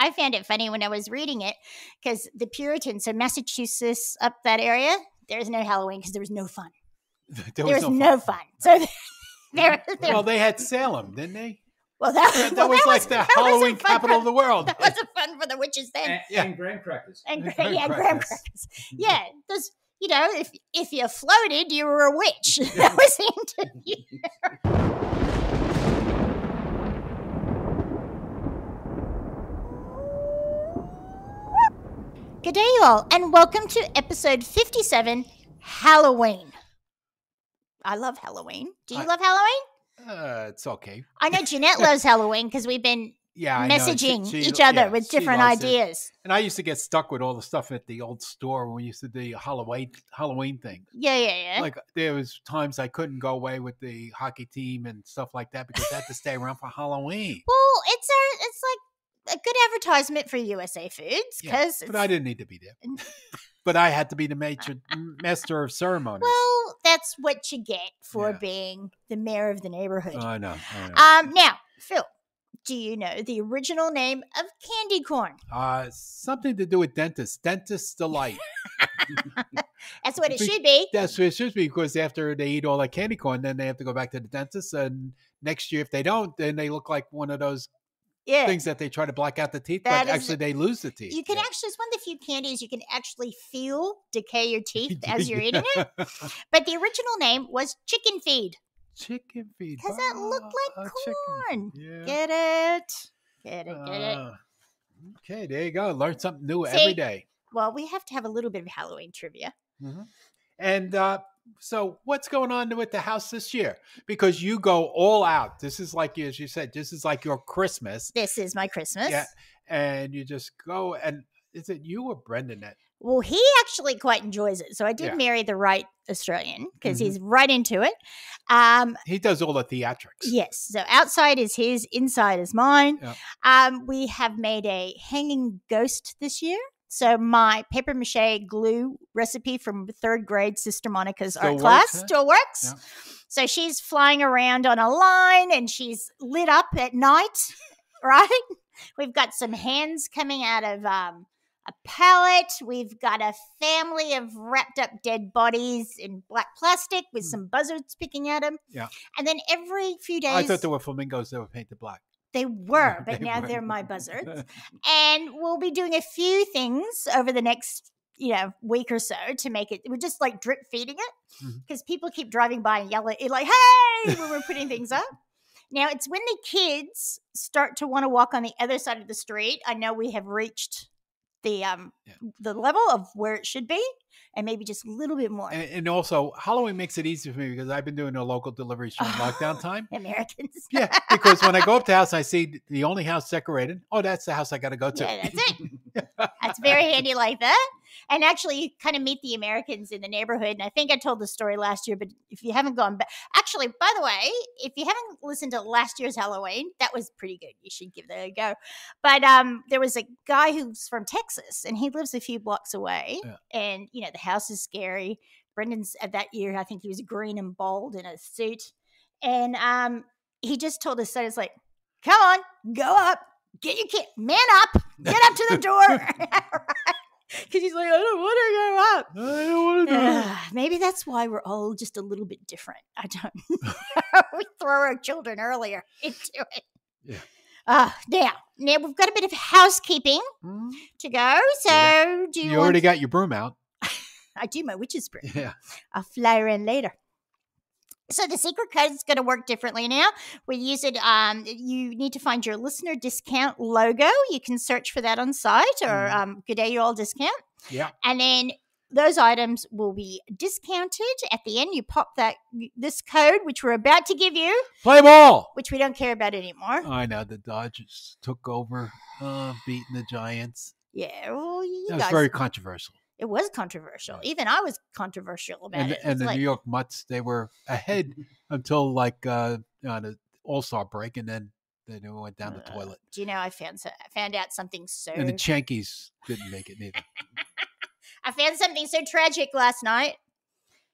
I found it funny when I was reading it because the Puritans, so Massachusetts up that area, there's no Halloween because there was no fun. There There was was, no no fun. So there, there Well, they had Salem, didn't they? well, that, That, well, was like the that wasn't Halloween capital for- of the world. That wasn't fun for the witches then. And, Yeah. and graham crackers. and and gra- graham yeah, graham crackers. crackers. Yeah, there's you know, if if you floated, you were a witch. that was the interview. Good day, you all, and welcome to episode fifty-seven, Halloween. I love Halloween. Do you I- love Halloween? Uh, it's okay. I know Jeanette loves Halloween because we've been Yeah, know. She- messaging she- each other yeah, with different likes it. ideas. And I used to get stuck with all the stuff at the old store when we used to do Halloween Halloween thing. Yeah, yeah, yeah. Like there was times I couldn't go away with the hockey team and stuff like that because I had to stay around for Halloween. Well, it's a it's like a good advertisement for USA Foods Yeah, because But I didn't need to be there. but I had to be the major master of ceremonies. well, that's what you get for Yeah. being the mayor of the neighborhood. I know. I know. um, now, Phil, do you know the original name of candy corn? Uh, something to do with dentist. Dentist delight. That's what it Be- should be. That's what it should be because after they eat all that candy corn, then they have to go back to the dentist. And next year, if they don't, then they look like one of those Yeah. things that they try to black out the teeth, That but is- actually they lose the teeth. You can Yeah. actually, it's one of the few candies you can actually feel decay your teeth as you're eating it. But the original name was chicken feed. chicken feed. Because that looked Ah, like corn. Yeah. Get it? Get it, get it. Ah. Okay, there you go. Learn something new See? every day. Well, we have to have a little bit of Halloween trivia. And uh, so, what's going on with the house this year? Because you go all out. This is like, you, as you said, this is like your Christmas. This is my Christmas. Yeah. And you just go and is it you or Brendan that? Well, he actually quite enjoys it. So I did Yeah. marry the right Australian because Mhm. he's right into it. Um, He does all the theatrics. yes. So outside is his, inside is mine. Yeah. Um, we have made a hanging ghost this year. So my paper mache glue recipe from third grade Sister Monica's Still art works, class huh? still works. Yeah. So she's flying around on a line and she's lit up at night, right? We've got some hands coming out of um, a pallet. We've got a family of wrapped up dead bodies in black plastic with Hmm. some buzzards picking at them. Yeah. And then every few days, I thought there were flamingos that were painted black. They were, but They now were. they're my buzzards. and we'll be doing a few things over the next you know week or so to make it we're just like drip feeding it mm-hmm. because people keep driving by and yelling like hey when we're putting things up now it's when the kids start to want to walk on the other side of the street i know we have reached the um Yeah. the level of where it should be and maybe just a little bit more and, and also, Halloween makes it easy for me because I've been doing a local delivery during lockdown time. americans Yeah, because when I go up to the house, I see the only house decorated. Oh, that's the house I got to go to. Yeah, that's it. That's very handy like that. And actually, kind of meet the Americans in the neighborhood. And I think I told the story last year, but if you haven't gone back, actually, by the way, if you haven't listened to last year's Halloween, that was pretty good. You should give that a go. But um, there was a guy who's from Texas, and he lives a few blocks away. Yeah. And you know, the house is scary. Brendan's at that year, I think he was green and bald in a suit, and um, he just told his son, "It's like, come on, go up." Get your kid, man up, get up to the door. Because he's like, I don't want to grow up. I don't want to it. Ugh, maybe that's why we're all just a little bit different. I don't we throw our children earlier into it. Yeah. Uh, now, now we've got a bit of housekeeping Hmm? to go. So, Yeah. do you, You already got your broom out. I do my witch's brew. Yeah. I'll fly around later. So the secret code is going to work differently now. We use it. Um, you need to find your listener discount logo. You can search for that on site or Mhm. um, Good Day You All discount. Yeah. and then those items will be discounted at the end. You pop that this code, which we're about to give you, Play ball. which we don't care about anymore. I know the Dodgers took over, uh, beating the Giants. yeah, well, you That was guys, very controversial. It was controversial. Even I was controversial about And, it. and It's the like, New York Mutts, they were ahead until like uh, on the All Star break, and then they went down the uh, toilet. Do you know I found I found out something so And the Yankees didn't make it neither. I found something so tragic last night.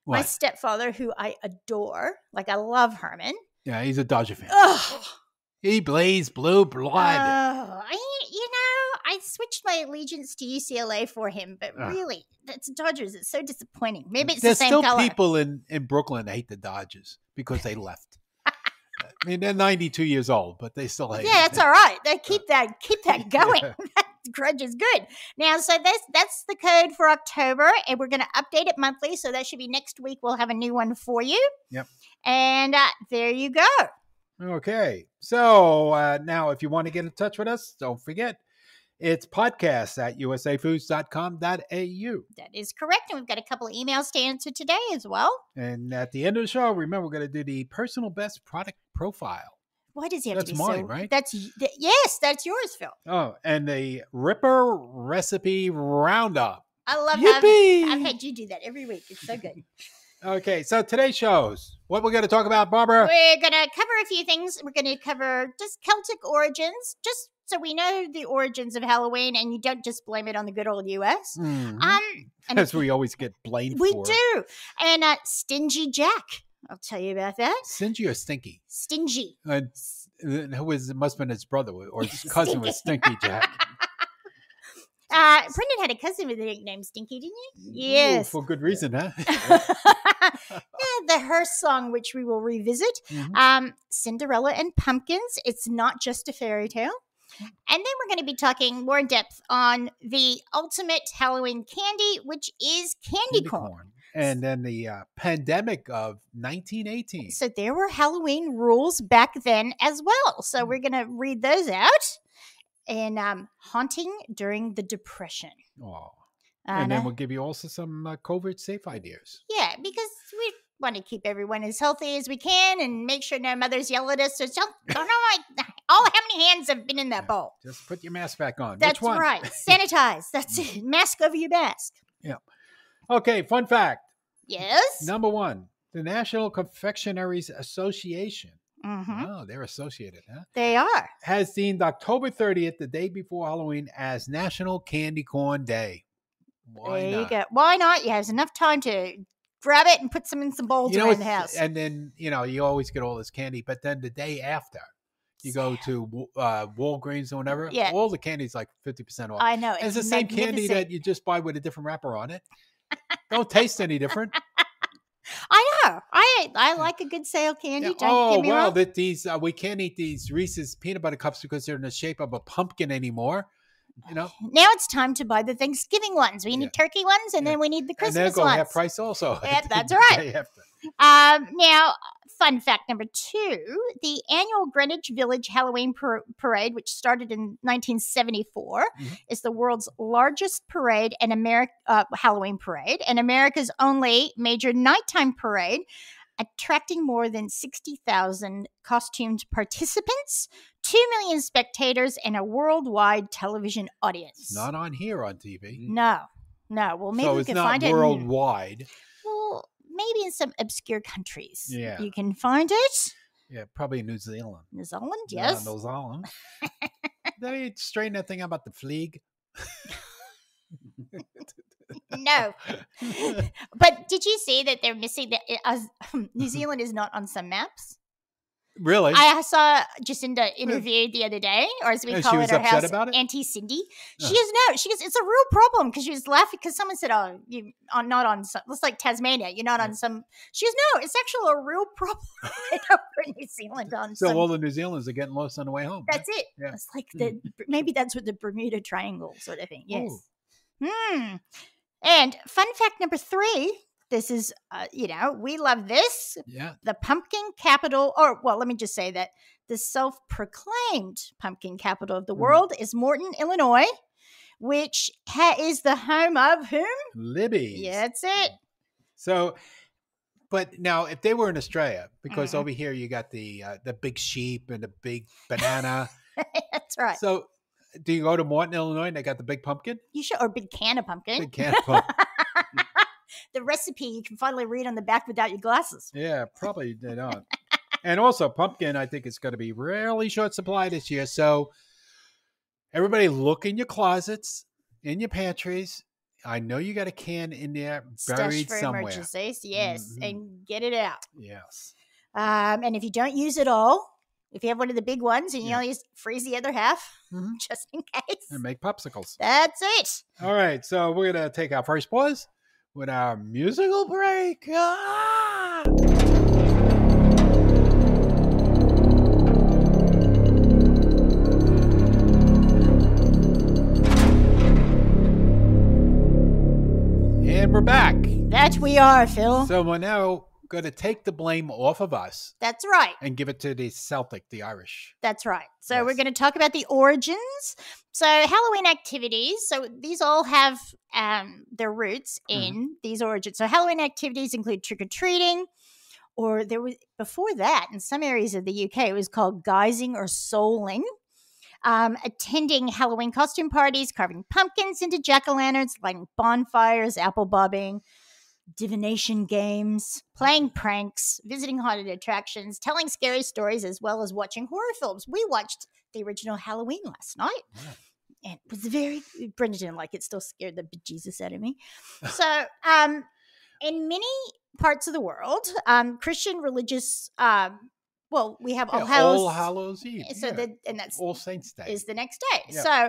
What? My stepfather, who I adore, like I love Herman. Yeah, he's a Dodger fan. Ugh, He bleeds blue blood. Oh, I, you know, switched my allegiance to UCLA for him, but Ah. really, that's Dodgers. It's so disappointing. Maybe it's There's the same still color. people in, in Brooklyn that hate the Dodgers because they left. I mean, they're 92 years old, but they still hate. yeah, it. it's all right. They keep that keep that going. Yeah. that grudge is good. Now, so that's that's the code for October, and we're going to update it monthly. So that should be next week. We'll have a new one for you. Yep. And uh, there you go. Okay. So uh, now, if you want to get in touch with us, don't forget it's podcast at usafoods.com.au. That is correct. And we've got a couple of emails to answer today as well. And at the end of the show, remember, we're going to do the personal best product profile. Why does he have That's to be mine, so? right? That's th- yes, that's yours, Phil. Oh, and the Ripper Recipe Roundup. I love that. Yippee! I've had you do that every week. It's so good. Okay, so today's shows. What we're going to talk about, Barbara? We're going to cover a few things. We're going to cover just Celtic origins, just so we know the origins of Halloween and you don't just blame it on the good old US. Mhm. Um, and As we always get blamed we for. do. And uh, Stingy Jack. I'll tell you about that. Stingy or Stinky? Stingy. And who was, it must have been his brother or his cousin was Stinky Jack. Uh, Brendan had a cousin with the nickname Stinky, didn't you? Ooh, Yes. for good reason, huh? yeah, the Hearse song, which we will revisit. Mhm. Um, Cinderella and Pumpkins. It's not just a fairy tale. And then we're going to be talking more in depth on the ultimate Halloween candy, which is candy, Candy corn. corn. And then the uh, pandemic of 1918. So there were Halloween rules back then as well. So Mm. we're going to read those out. And um, haunting during the Depression. Oh. Uh, And then we'll give you also some uh, COVID safe ideas. Yeah, because want to keep everyone as healthy as we can and make sure no mothers yell at us. So don't, don't know like all how many hands have been in that bowl. Just put your mask back on. That's Which one? right. Sanitize. That's it. Mask over your mask. Yeah. Okay, fun fact. Yes. Number one, the National Confectionaries Association. hmm Oh, they're associated, huh? They are. Has deemed October 30th, the day before Halloween, as National Candy Corn Day. Why there not? you go. Why not? You have enough time to grab it and put some in some bowls You know, around the house. and then you know you always get all this candy, but then the day after, you go to uh, Walgreens or whatever. Yeah. all the candy's like fifty percent off. I know. It's, it's the same candy that you just buy with a different wrapper on it. Don't taste any different. I know. I I like a good sale candy. Don't oh well, that these uh, we can't eat these Reese's peanut butter cups because they're in the shape of a pumpkin anymore. You know, now it's time to buy the Thanksgiving ones. We need turkey ones, and Yeah. then we need the Christmas and then Christmas go ones. half price also. Yeah, that's right. Um, now, fun fact number two the annual Greenwich Village Halloween par- Parade, which started in 1974, Mhm. is the world's largest parade and America uh, Halloween parade and America's only major nighttime parade. Attracting more than 60,000 costumed participants, 2 million spectators, and a worldwide television audience. It's not on here on TV. no, no. Well, maybe so we can not find it. in- worldwide. well, maybe in some obscure countries. Yeah. You can find it. Yeah, probably New Zealand. New Zealand, Yeah, yes. New Zealand. they straighten that thing about the fleeg. no. But did you see that they're missing that uh, New Zealand is not on some maps? Really? I saw Jacinda interviewed the other day, or as we And call it our house, about it? Auntie Cindy. She Uh. goes, no. She goes, it's a real problem because she was laughing because someone said, oh, you are not on some, it's like Tasmania, you're not on some. She goes, no, it's actually a real problem over in New Zealand on so some. all the New Zealanders are getting lost on the way home. right? That's it. Yeah. It's like the maybe that's what the Bermuda Triangle sort of thing. Yes. Hmm. And fun fact number three. This is, uh, you know, we love this. yeah. The pumpkin capital, or well, let me just say that the self-proclaimed pumpkin capital of the Mhm. world is Morton, Illinois, which ha- is the home of whom? Libby. Yeah, that's it. So, but now if they were in Australia, because Mhm. over here you got the uh, the big sheep and the big banana. that's right. so, do you go to Morton, Illinois, and they got the big pumpkin? You should, or big can of pumpkin. Big can of pumpkin. the recipe you can finally read on the back without your glasses. yeah, probably they don't. and also, pumpkin, I think it's going to be really short supply this year. So, everybody, look in your closets, in your pantries. I know you got a can in there Stash buried for somewhere. emergencies, yes, Mhm. and get it out. Yes. Um, and if you don't use it all, if you have one of the big ones and you Yeah. only freeze the other half, Mhm. just in case. And make popsicles. That's it. All right, so we're gonna take our first pause with our musical break. Ah! And we're back. That we are, Phil. So we're now going to take the blame off of us That's right. and give it to the Celtic, the Irish. That's right. So we're going to talk about the origins. So Halloween activities. So these all have um, their roots Mhm. in these origins. So Halloween activities include trick or treating, or there was before that in some areas of the UK it was called guising or souling. Um, attending Halloween costume parties, carving pumpkins into jack o' lanterns, lighting bonfires, apple bobbing, divination games, playing pranks, visiting haunted attractions, telling scary stories, as well as watching horror films. We watched the original Halloween last night. Yeah. And it was very Brenda didn't like it, still scared the bejesus out of me. So um in many parts of the world, um Christian religious um well, we have Yeah, All Hallows. All Hallows Eve. so yeah. the and that's All Saints Day. is the next day. Yeah. So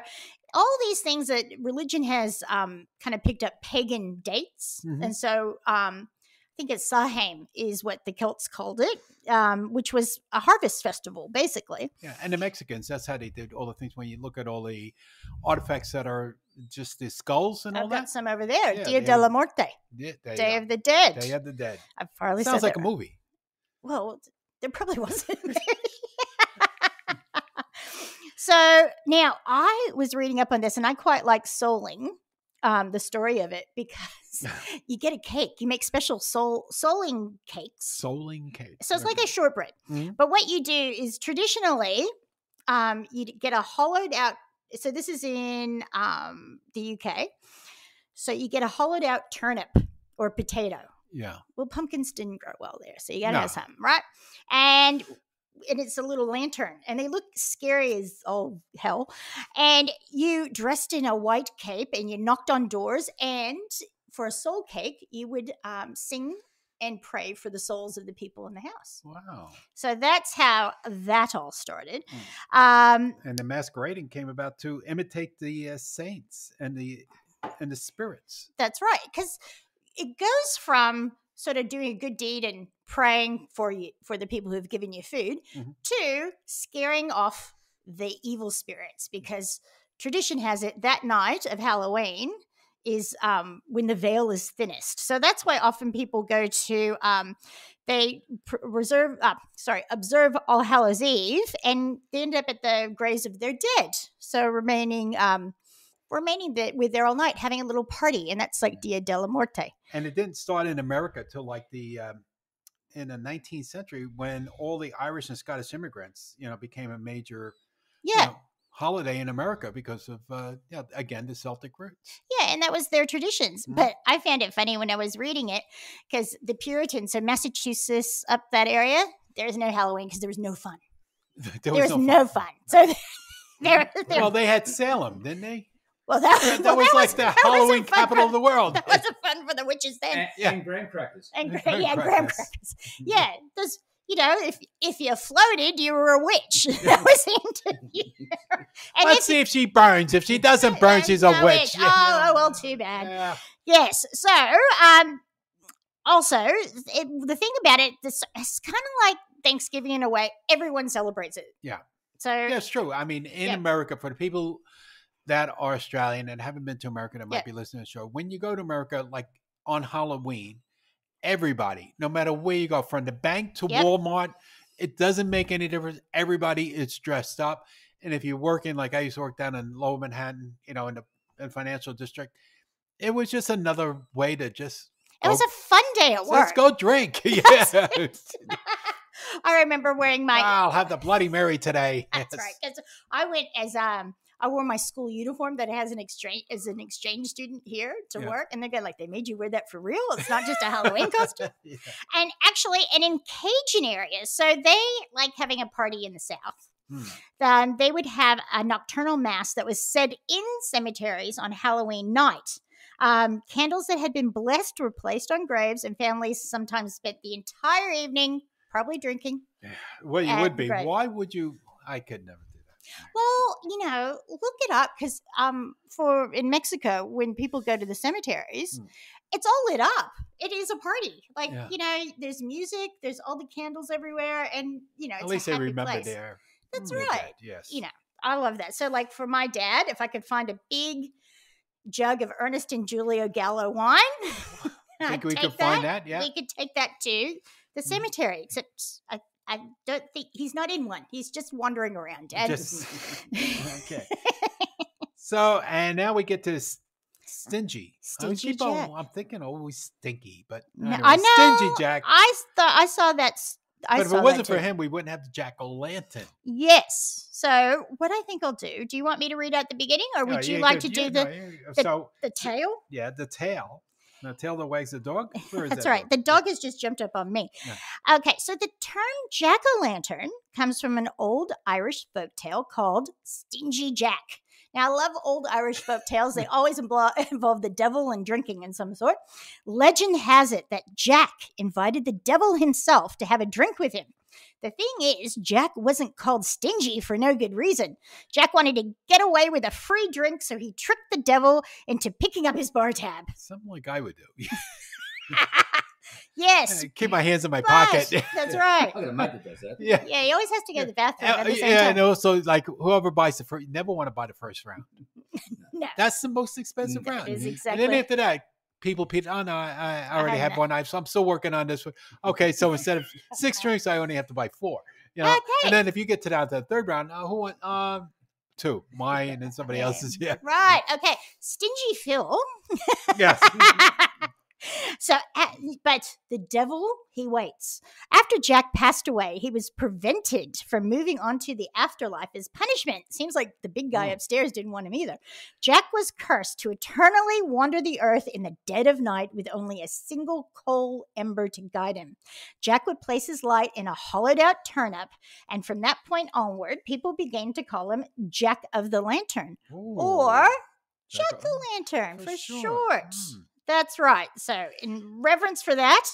all these things that religion has um, kind of picked up pagan dates, Mhm. and so um, I think it's Samhain is what the Celts called it, um, which was a harvest festival, basically. Yeah, and the Mexicans, that's how they did all the things. When you look at all the artifacts that are just the skulls and all that. I've got some over there. Yeah, Dia de have- la Muerte, Yeah, Day of the Dead. Day of the Dead. I've probably Sounds like that a movie. Well, there probably wasn't. so now I was reading up on this, and I quite like souling, um, the story of it, because you get a cake. You make special soul souling cakes. Souling cake. So it's like a shortbread. Mhm. But what you do is traditionally, um, you get a hollowed out. So this is in um, the UK. So you get a hollowed out turnip or potato yeah. well, pumpkins didn't grow well there, so you got to No. have something, right? And and it's a little lantern, and they look scary as all hell. And you dressed in a white cape, and you knocked on doors, and for a soul cake, you would um, sing and pray for the souls of the people in the house. Wow. So that's how that all started. Um, And the masquerading came about to imitate the uh, saints and the and the spirits. That's right. Because it goes from sort of doing a good deed and praying for you for the people who've given you food Mhm. to scaring off the evil spirits because tradition has it that night of Halloween is um, when the veil is thinnest. So that's why often people go to um, they pr- reserve uh, sorry observe All Hallows Eve and they end up at the graves of their dead. So remaining um, remaining the, with there all night having a little party and that's like Dia de la Muerte. And it didn't start in America till like the um, in the 19th century when all the Irish and Scottish immigrants, you know, became a major you Yeah. know, holiday in America because of uh, yeah, again the Celtic roots. Yeah, and that was their traditions. Mhm. But I found it funny when I was reading it because the Puritans, so Massachusetts up that area, there is no Halloween because there was no fun. there There was was, no, fun. So there, there, Well, they had Salem, didn't they? Well, that, That, well, was like the that wasn't Halloween capital for- of the world. That wasn't fun for the witches then. and, Yeah. and graham crackers. And, and gra- graham yeah, graham crackers. crackers. Yeah, those. You know, if if you floated, you were a witch. that was the interview. And Let's if see if she burns. If she doesn't burn, she's a No witch. Oh, oh, well, too bad. Yeah. Yes. So, um, also it, the thing about it, this it's kind of like Thanksgiving in a way. Everyone celebrates it. Yeah. So Yeah, true. I mean, in Yeah. America, for the people that are Australian and haven't been to America that might Yeah. be listening to the show, when you go to America, like on Halloween, everybody, no matter where you go, from the bank to Yep. Walmart, it doesn't make any difference. Everybody is dressed up. And if you're working, like I used to work down in Lower Manhattan, you know, in the in financial district, it was just another way to just it was a fun day at work. let's go drink. yeah. I remember wearing my. I'll have the Bloody Mary today. That's Yes. right. I went as um. I wore my school uniform that has an exchange as an exchange student here to Yeah. work, and they're like, "They made you wear that for real? It's not just a Halloween costume." Yeah. and actually, and in Cajun areas, so they like having a party in the South. Hmm. um, they would have a nocturnal mass that was said in cemeteries on Halloween night. Um, candles that had been blessed were placed on graves, and families sometimes spent the entire evening probably drinking. Well, you would be. Why would you? I could never. Well, you know, look it up because um, for in Mexico, when people go to the cemeteries, Mm. it's all lit up. It is a party. Like Yeah. you know, there's music, there's all the candles everywhere, and you know, it's At least a they remember place. their. That's their right. dead, Yes. You know, I love that. So, like for my dad, if I could find a big jug of Ernest and Julio Gallo wine, Think I'd we could find that? Yeah. We could take that to the Mhm. cemetery. Except I, I don't think he's not in one. He's just wandering around. Dad. Just okay. So and now we get to s- stingy. I Stingy keep on- I'm thinking oh, always stinky, but No, anyway, I know. stingy Jack. I thought I saw that. I but if it wasn't for him, we wouldn't have the jack o' lantern. Yes. So what I think I'll do? Do you want me to read out the beginning, or would you like to do the the- so? the tail? Yeah, the tail. The tail that wags the dog. That's that right. book? The Yeah. dog has just jumped up on me. Okay, so the term jack o' lantern comes from an old Irish folk tale called Stingy Jack. Now, I love old Irish folk tales. They always involve the devil and drinking in some sort. Legend has it that Jack invited the devil himself to have a drink with him. The thing is, Jack wasn't called stingy for no good reason. Jack wanted to get away with a free drink, so he tricked the devil into picking up his bar tab. Something like I would do. yes, Keep my hands in my right, pocket. That's right. I got a mate that does that. yeah. Yeah, he always has to go to the bathroom Uh, at the same yeah, time. and also like whoever buys the first, you never want to buy the first round. No. That's the most expensive That round. is And then after that, people, people, oh no, I, I already I have one so I'm still working on this one. Okay, so instead of six drinks, I only have to buy four. You know, Okay. and then if you get to that the third round, uh, who want um two, mine and then somebody else's. Yeah, Right. Okay. Stingy Phil. yes. So, but the devil, he waits. After Jack passed away, he was prevented from moving on to the afterlife as punishment. Seems like the big guy Mm. upstairs didn't want him either. Jack was cursed to eternally wander the earth in the dead of night with only a single coal ember to guide him. Jack would place his light in a hollowed out turnip, and from that point onward, people began to call him Jack of the Lantern or Ooh, Jack Jack- o' Lantern for, sure. short. Mm. That's right. So, in reverence for that,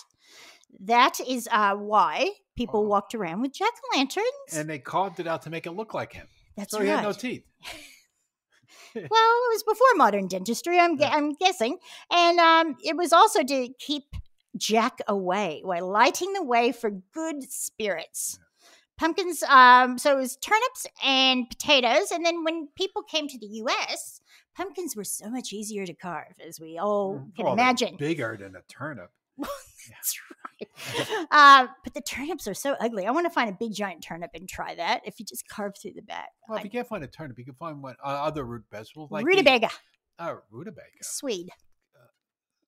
that is uh, why people Oh. walked around with jack o' lanterns. And they carved it out to make it look like him. That's so right. he had no teeth. well, it was before modern dentistry, I'm, Yeah. I'm guessing. And um, it was also to keep Jack away while lighting the way for good spirits. Pumpkins, um, so it was turnips and potatoes. And then when people came to the US, pumpkins were so much easier to carve, as we all Mm, can well, imagine. Bigger than a turnip. That's right. Uh, but the turnips are so ugly. I want to find a big giant turnip and try that. If you just carve through the back, Well, if you can't find a turnip, you can find what uh, other root vegetables like the- rutabaga, Oh, rutabaga. Swede.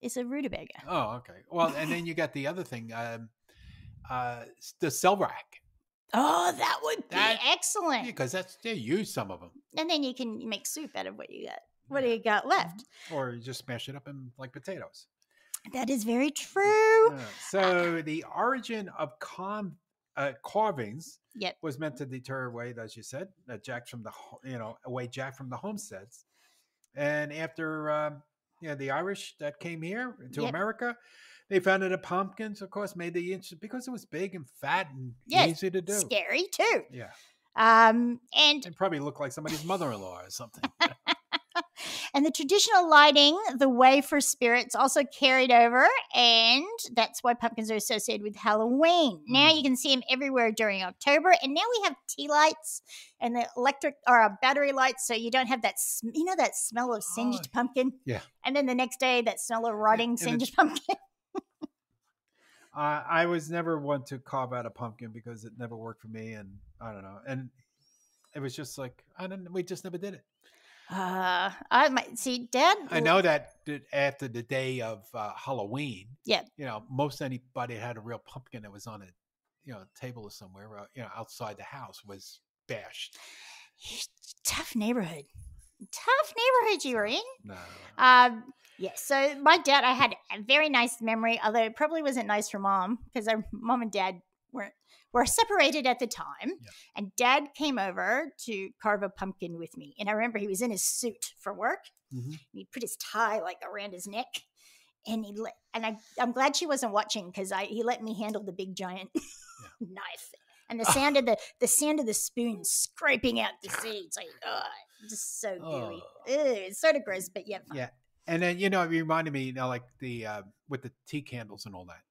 It's a rutabaga. Oh, okay. Well, and then you got the other thing, um, uh, the celeriac, Oh, that would be That- excellent. because that's they use some of them, And then you can make soup out of what you got. What do you got left? or you just smash it up in like potatoes. That is very true. Uh, so the origin of con- uh, carvings Yep. was meant to deter away, as you said, uh, Jack from the you know away Jack from the homesteads, and after um, you know the Irish that came here to Yep. America, they found that the pumpkins, of course, made the inch because it was big and fat and Yes, easy to do. Scary too. Yeah, Um, and and probably looked like somebody's mother-in-law or something. and the traditional lighting the way for spirits also carried over and that's why pumpkins are associated with halloween now Mm. you can see them everywhere during october and now we have tea lights and the electric or uh, battery lights so you don't have that sm- you know that smell of singed Oh, pumpkin yeah. and then the next day that smell of rotting and singed pumpkin Uh, I was never one to carve out a pumpkin because it never worked for me, and I don't know, and it was just like I don't. We just never did it. Uh i might see dad I know that after the day of uh, Halloween, Yeah. you know, most anybody had a real pumpkin that was on a, you know, table or somewhere, uh, you know, outside the house was bashed. tough neighborhood tough neighborhood you were in No, Um, yes. So my dad, I had a very nice memory, although it probably wasn't nice for mom because our mom and dad were were separated at the time. Yeah. And dad came over to carve a pumpkin with me, and I remember he was in his suit for work. Mhm. He put his tie like around his neck, and he let. And I, I'm glad she wasn't watching because I he let me handle the big giant. knife, And the sound of the the sound of the spoon scraping out the seeds, like oh, just so gooey. Oh. Ew, it's sort of gross, but yeah. Yeah. And then you know, it reminded me, you know, like the uh, with the tea candles and all that.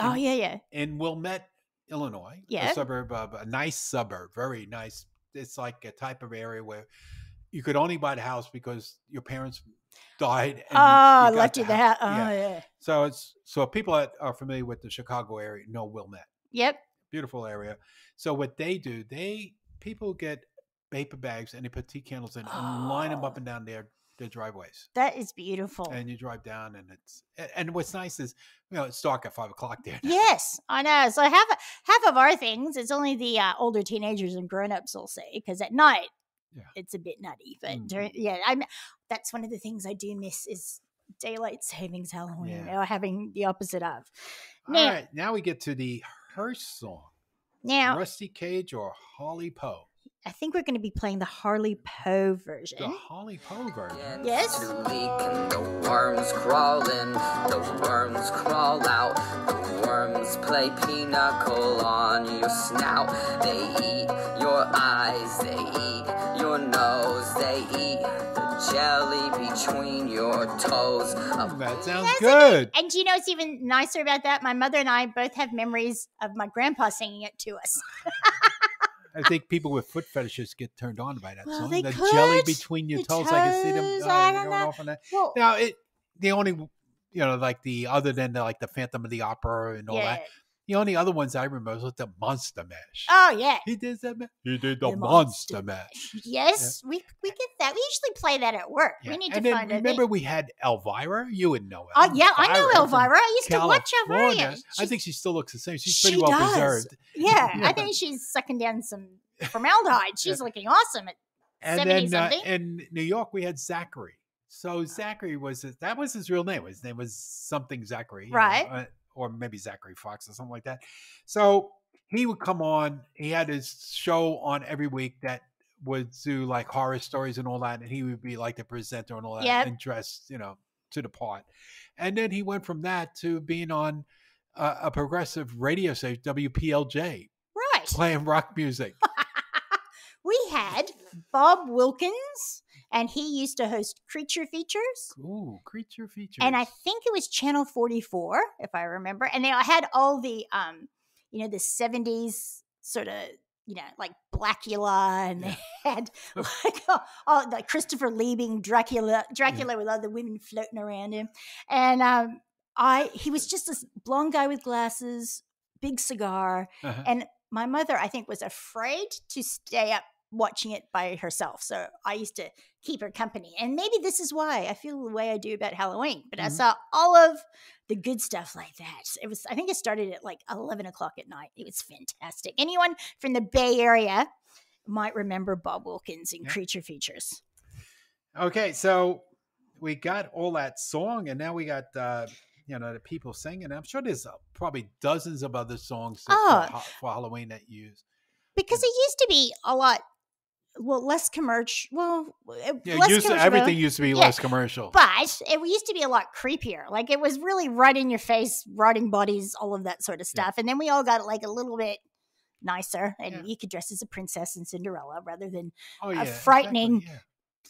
Oh in- yeah, yeah. in Wilmette, Illinois, Yeah. a suburb of a nice suburb, very nice. It's like a type of area where you could only buy the house because your parents died. and Oh, you got left you the house. house. Oh Yeah. Uh, yeah. So it's so people that are familiar with the Chicago area know Wilmette, Yep. beautiful area. So what they do, they people get paper bags and they put tea candles in and line them up Oh. and down their their driveways. That is beautiful. And you drive down, and it's and what's nice is you know it's dark at five o'clock there. now. Yes, I know. So half half of our things, it's only the uh, older teenagers and grown-ups will say because at night Yeah. it's a bit nutty. But Mhm. during, yeah, I'm. That's one of the things I do miss is daylight savings Halloween Yeah. or having the opposite of. All Now- right, now we get to the Hearse song. Now Rusty Cage or Harley Poe? I think we're going to be playing the Harley Poe version. The Harley Poe version. Yes. To leak and the worms crawl in, the worms crawl out, the worms play pinochle on your snout. They eat your eyes, they eat your nose, they eat the jelly between your toes. A That sounds That's good. And do you know what's even nicer about that? My mother and I both have memories of my grandpa singing it to us. I think people with foot fetishes get turned on by that Well, song. the jelly between your The toes, I can see them uh, going off on that. Well, Now, it the only you know like the other than the, like the Phantom of the Opera and all yeah. that. The only other ones I remember was the Monster Mash. Oh yeah. he did that. ma- He did the, The Monster, Monster Mash. Yes, we we get that. We usually play that at work. Yeah. We need and to find remember we had Elvira. You would know. Oh yeah, I know Elvira. I used to watch California. Elvira. I think she still looks the same. She's She pretty well does. preserved. yeah, Yeah. I think she's sucking down some formaldehyde. She's looking awesome. At, And 70 then uh, something? in New York we had Zacherley. So Zacherley was that was his real name. His name was something Zachary, you know, Right. uh, or maybe Zachary Fox or something like that. So he would come on. He had his show on every week that would do like horror stories and all that, and he would be like the presenter and all that, Yep. and dressed, you know, to the part. And then he went from that to being on uh, a progressive radio station, WPLJ, right. playing rock music. We had Bob Wilkins, and he used to host Creature Features. Ooh, creature features. and I think it was Channel 44, if I remember. And they had all the, um, you know, the 70s sort of, you know, like Blacula, and they had like all, all like Christopher Lee being, Dracula, Dracula with all the women floating around him, and um, I he was just this blonde guy with glasses, big cigar, Uh-huh. and my mother, I think, was afraid to stay up watching it by herself. So I used to keep her company. And maybe this is why I feel the way I do about Halloween. But I Mhm. saw all of the good stuff like that. It was, I think it started at like 11 o'clock at night. It was fantastic. Anyone from the Bay Area might remember Bob Wilkins in Yeah. Creature Features. Okay, so we got all that song, and now we got uh, you know the people singing. I'm sure there's uh, probably dozens of other songs Oh. for, for Halloween that you use. Because it used to be a lot, well, less commercial. Well, uh, Yeah, less used to, everything used to be Yeah, less commercial. But it used to be a lot creepier. Like it was really right in your face, rotting bodies, all of that sort of Yeah. stuff. And then we all got like a little bit nicer, and Yeah. you could dress as a princess and Cinderella rather than oh a yeah, exactly, frightening- yeah.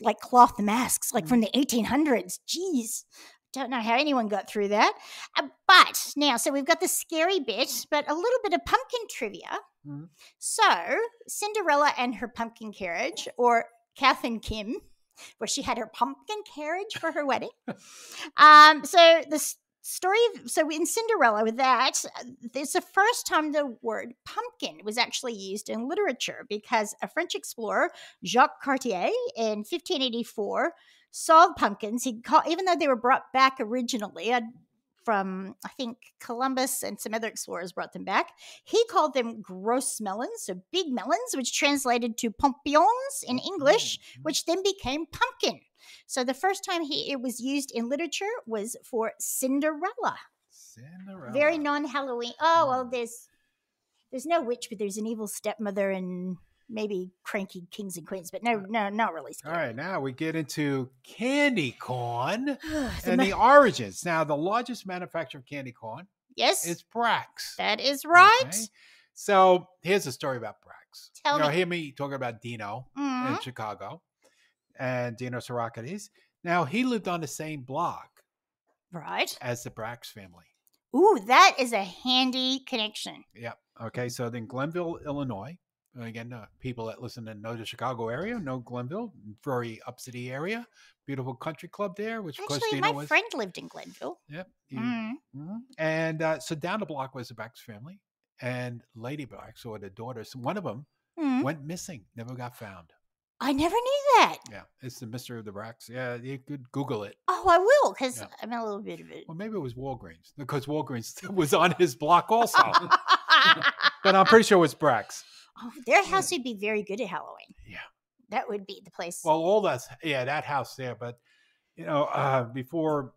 like cloth masks, like Mm. from the 1800s. Jeez. Don't know how anyone got through that. Uh, but now, so we've got the scary bit, but a little bit of pumpkin trivia. Mhm. So, Cinderella and her pumpkin carriage, or Kath and Kim, where she had her pumpkin carriage for her wedding. Um, so the story of so in Cinderella with that, uh, it's the first time the word pumpkin was actually used in literature because a French explorer, Jacques Cartier, in 1584, saw pumpkins. He called, even though they were brought back originally. uh, from I think Columbus and some other explorers brought them back. He called them gross melons, so big melons, which translated to pompions in English, Mhm. which then became pumpkin. So the first time he it was used in literature was for Cinderella. Cinderella. Very non-Halloween. Oh well, Mm. there's there's no witch, but there's an evil stepmother and maybe cranky kings and queens, but no, no, not really. All Scary. right, now we get into candy corn and ma- the origins. Now, the largest manufacturer of candy corn yes, is Brach's. that is right. Okay? So here's a story about Brach's. Tell you know, me. hear me talking about Dino in Mhm. Chicago and Dino Siracides. Now he lived on the same block Right. as the Brachs family. Ooh, that is a handy connection. Yep. Okay. So then Glenview, Illinois. Again, uh, people that listen and know the Chicago area know Glenview, very upcity area, beautiful country club there, which Actually, my was. friend lived in Glenview. Yep. Mm. mhm. And uh, so down the block was the Brachs family, and Lady Brachs or the daughters. One of them Mm. went missing, never got found. I never knew that. Yeah, it's the mystery of the Brachs. Yeah, you could Google it. Oh, I will, because Yeah. I'm a little bit of it. Well, maybe it was Walgreens because Walgreens was on his block also. but I'm pretty sure it was Brach's. oh, their house would be very good at Halloween. Yeah. That would be the place. Well, all that's yeah, that house there. But you know, uh, before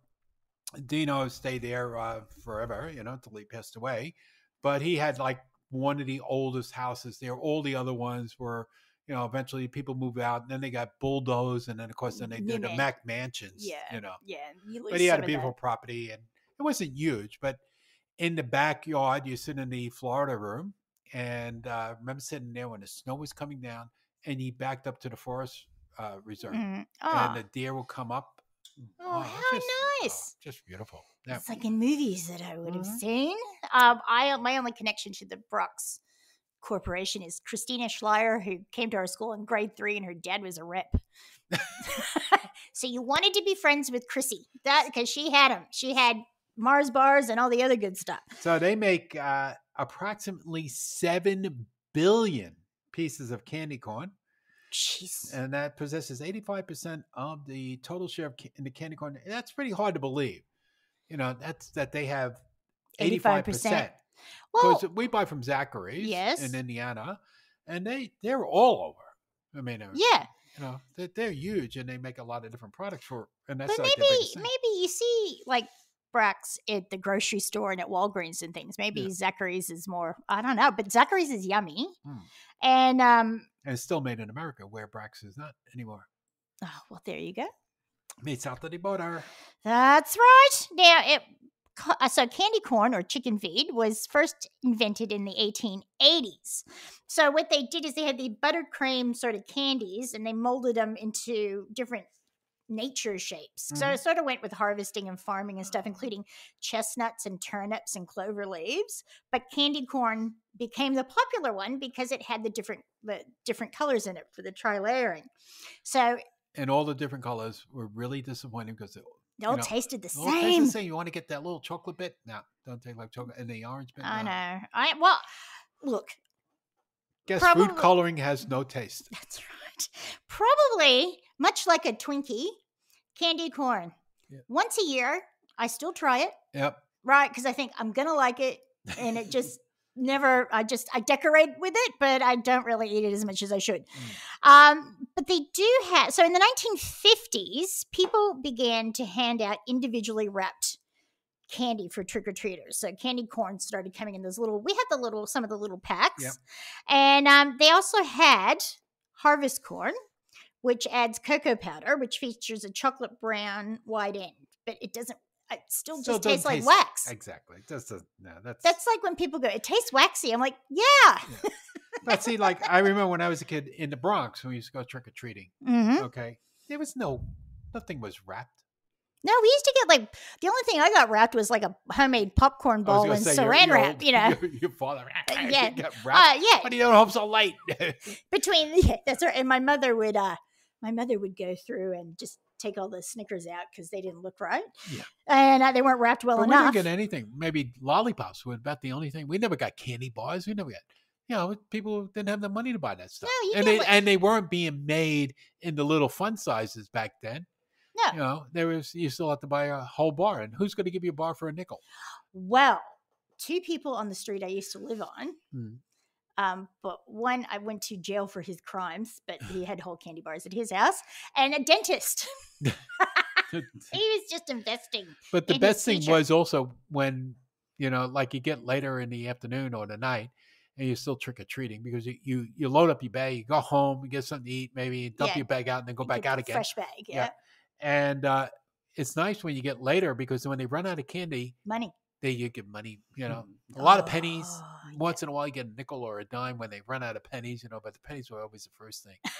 Dino stayed there uh, forever, you know, until he passed away. But he had like one of the oldest houses there. All the other ones were, you know, eventually people moved out, and then they got bulldozed, and then of course then they did the. Mac mansions. yeah. you know. Yeah. You But he had a beautiful property, and it wasn't huge, but in the backyard, you sit in the Florida room, and uh, I remember sitting there when the snow was coming down, and he backed up to the forest uh, reserve, Mm. and Oh, the deer will come up. Oh, it's how just, oh, nice. just beautiful. Yeah. it's like in movies that I would have Mhm. seen. Um, I my only connection to the Brooks Corporation is Christina Schleier, who came to our school in grade three, and her dad was a rep. so you wanted to be friends with Chrissy, that because she had him. She had Mars bars and all the other good stuff. So they make uh, approximately seven billion pieces of candy corn, Jeez. and that possesses eighty-five percent of the total share of in the candy corn. That's pretty hard to believe. You know, that's that they have eighty-five 85%. Well, Because we buy from Zachary's Yes. in Indiana, and they they're all over. I mean, yeah, you know, they're, they're huge, and they make a lot of different products for. And that's but maybe maybe you see like Brach's at the grocery store and at Walgreens and things. Maybe Yeah. Zachary's is more. I don't know, but Zachary's is yummy, Mm. and um. and it's still made in America, where Brach's is not anymore. Oh, well, there you go. Made south of the border. That's right. Now, it uh, so candy corn or chicken feed was first invented in the 1880s. So what they did is they had the buttercream sort of candies, and they molded them into different nature shapes. So Mhm. it sort of went with harvesting and farming and stuff, including chestnuts and turnips and clover leaves. But candy corn became the popular one because it had the different the different colors in it for the tri-layering. So and all the different colors were really disappointing because they they all know, tasted the taste the same. same. You want to get that little chocolate bit? No, don't take like chocolate. And the orange bit? I no. know. I well, look, Guess Probably- food coloring has no taste. that's right. Probably much like a Twinkie, candy corn. Yeah. Once a year, I still try it, Yep. right? Because I think I'm gonna like it, and it just never. I just I decorate with it, but I don't really eat it as much as I should. Um, but they do have. So in the 1950s, people began to hand out individually wrapped candy for trick or treaters. So candy corn started coming in those little. We had the little some of the little packs, Yep. and um, they also had harvest corn, which adds cocoa powder, which features a chocolate brown white end, but it doesn't. It still just tastes like taste- wax. Exactly. It just doesn't. No, that's That's like when people go, "It tastes waxy." I'm like, "Yeah." But see, like I remember when I was a kid in the Bronx, when we used to go trick or treating. hmm Okay, there was no, nothing was wrapped. No, we used to get like the only thing I got wrapped was like a homemade popcorn bowl and say, saran your wrap. old- You know, your, father yeah. got uh, yeah. But you don't home so late. Between yeah, that's right. And my mother would, uh, my mother would go through and just take all the Snickers out because they didn't look right. Yeah. and uh, they weren't wrapped well but we didn't get anything. Maybe lollipops were about the only thing. We never got candy bars. We never got. You know, people didn't have the money to buy that stuff. you and they and they weren't being made in the little fun sizes back then. No. You know, there was you still have to buy a whole bar, and who's going to give you a bar for a nickel? Well, two people on the street I used to live on. Hmm. Um, but one I went to jail for his crimes, but he had whole candy bars at his house, and a dentist. He was just investing. But the best thing future. was also when you know, like you get later in the afternoon or the night, and you're still trick or treating because you, you you load up your bag, you go home, you get something to eat, maybe dump Yeah. your bag out, and then go back out again. Fresh bag, Yeah. yeah. And uh, it's nice when you get later because when they run out of candy, Money. they you give money. You know, a lot of pennies. Oh, once in a while you get a nickel or a dime when they run out of pennies, you know, but the pennies were always the first thing.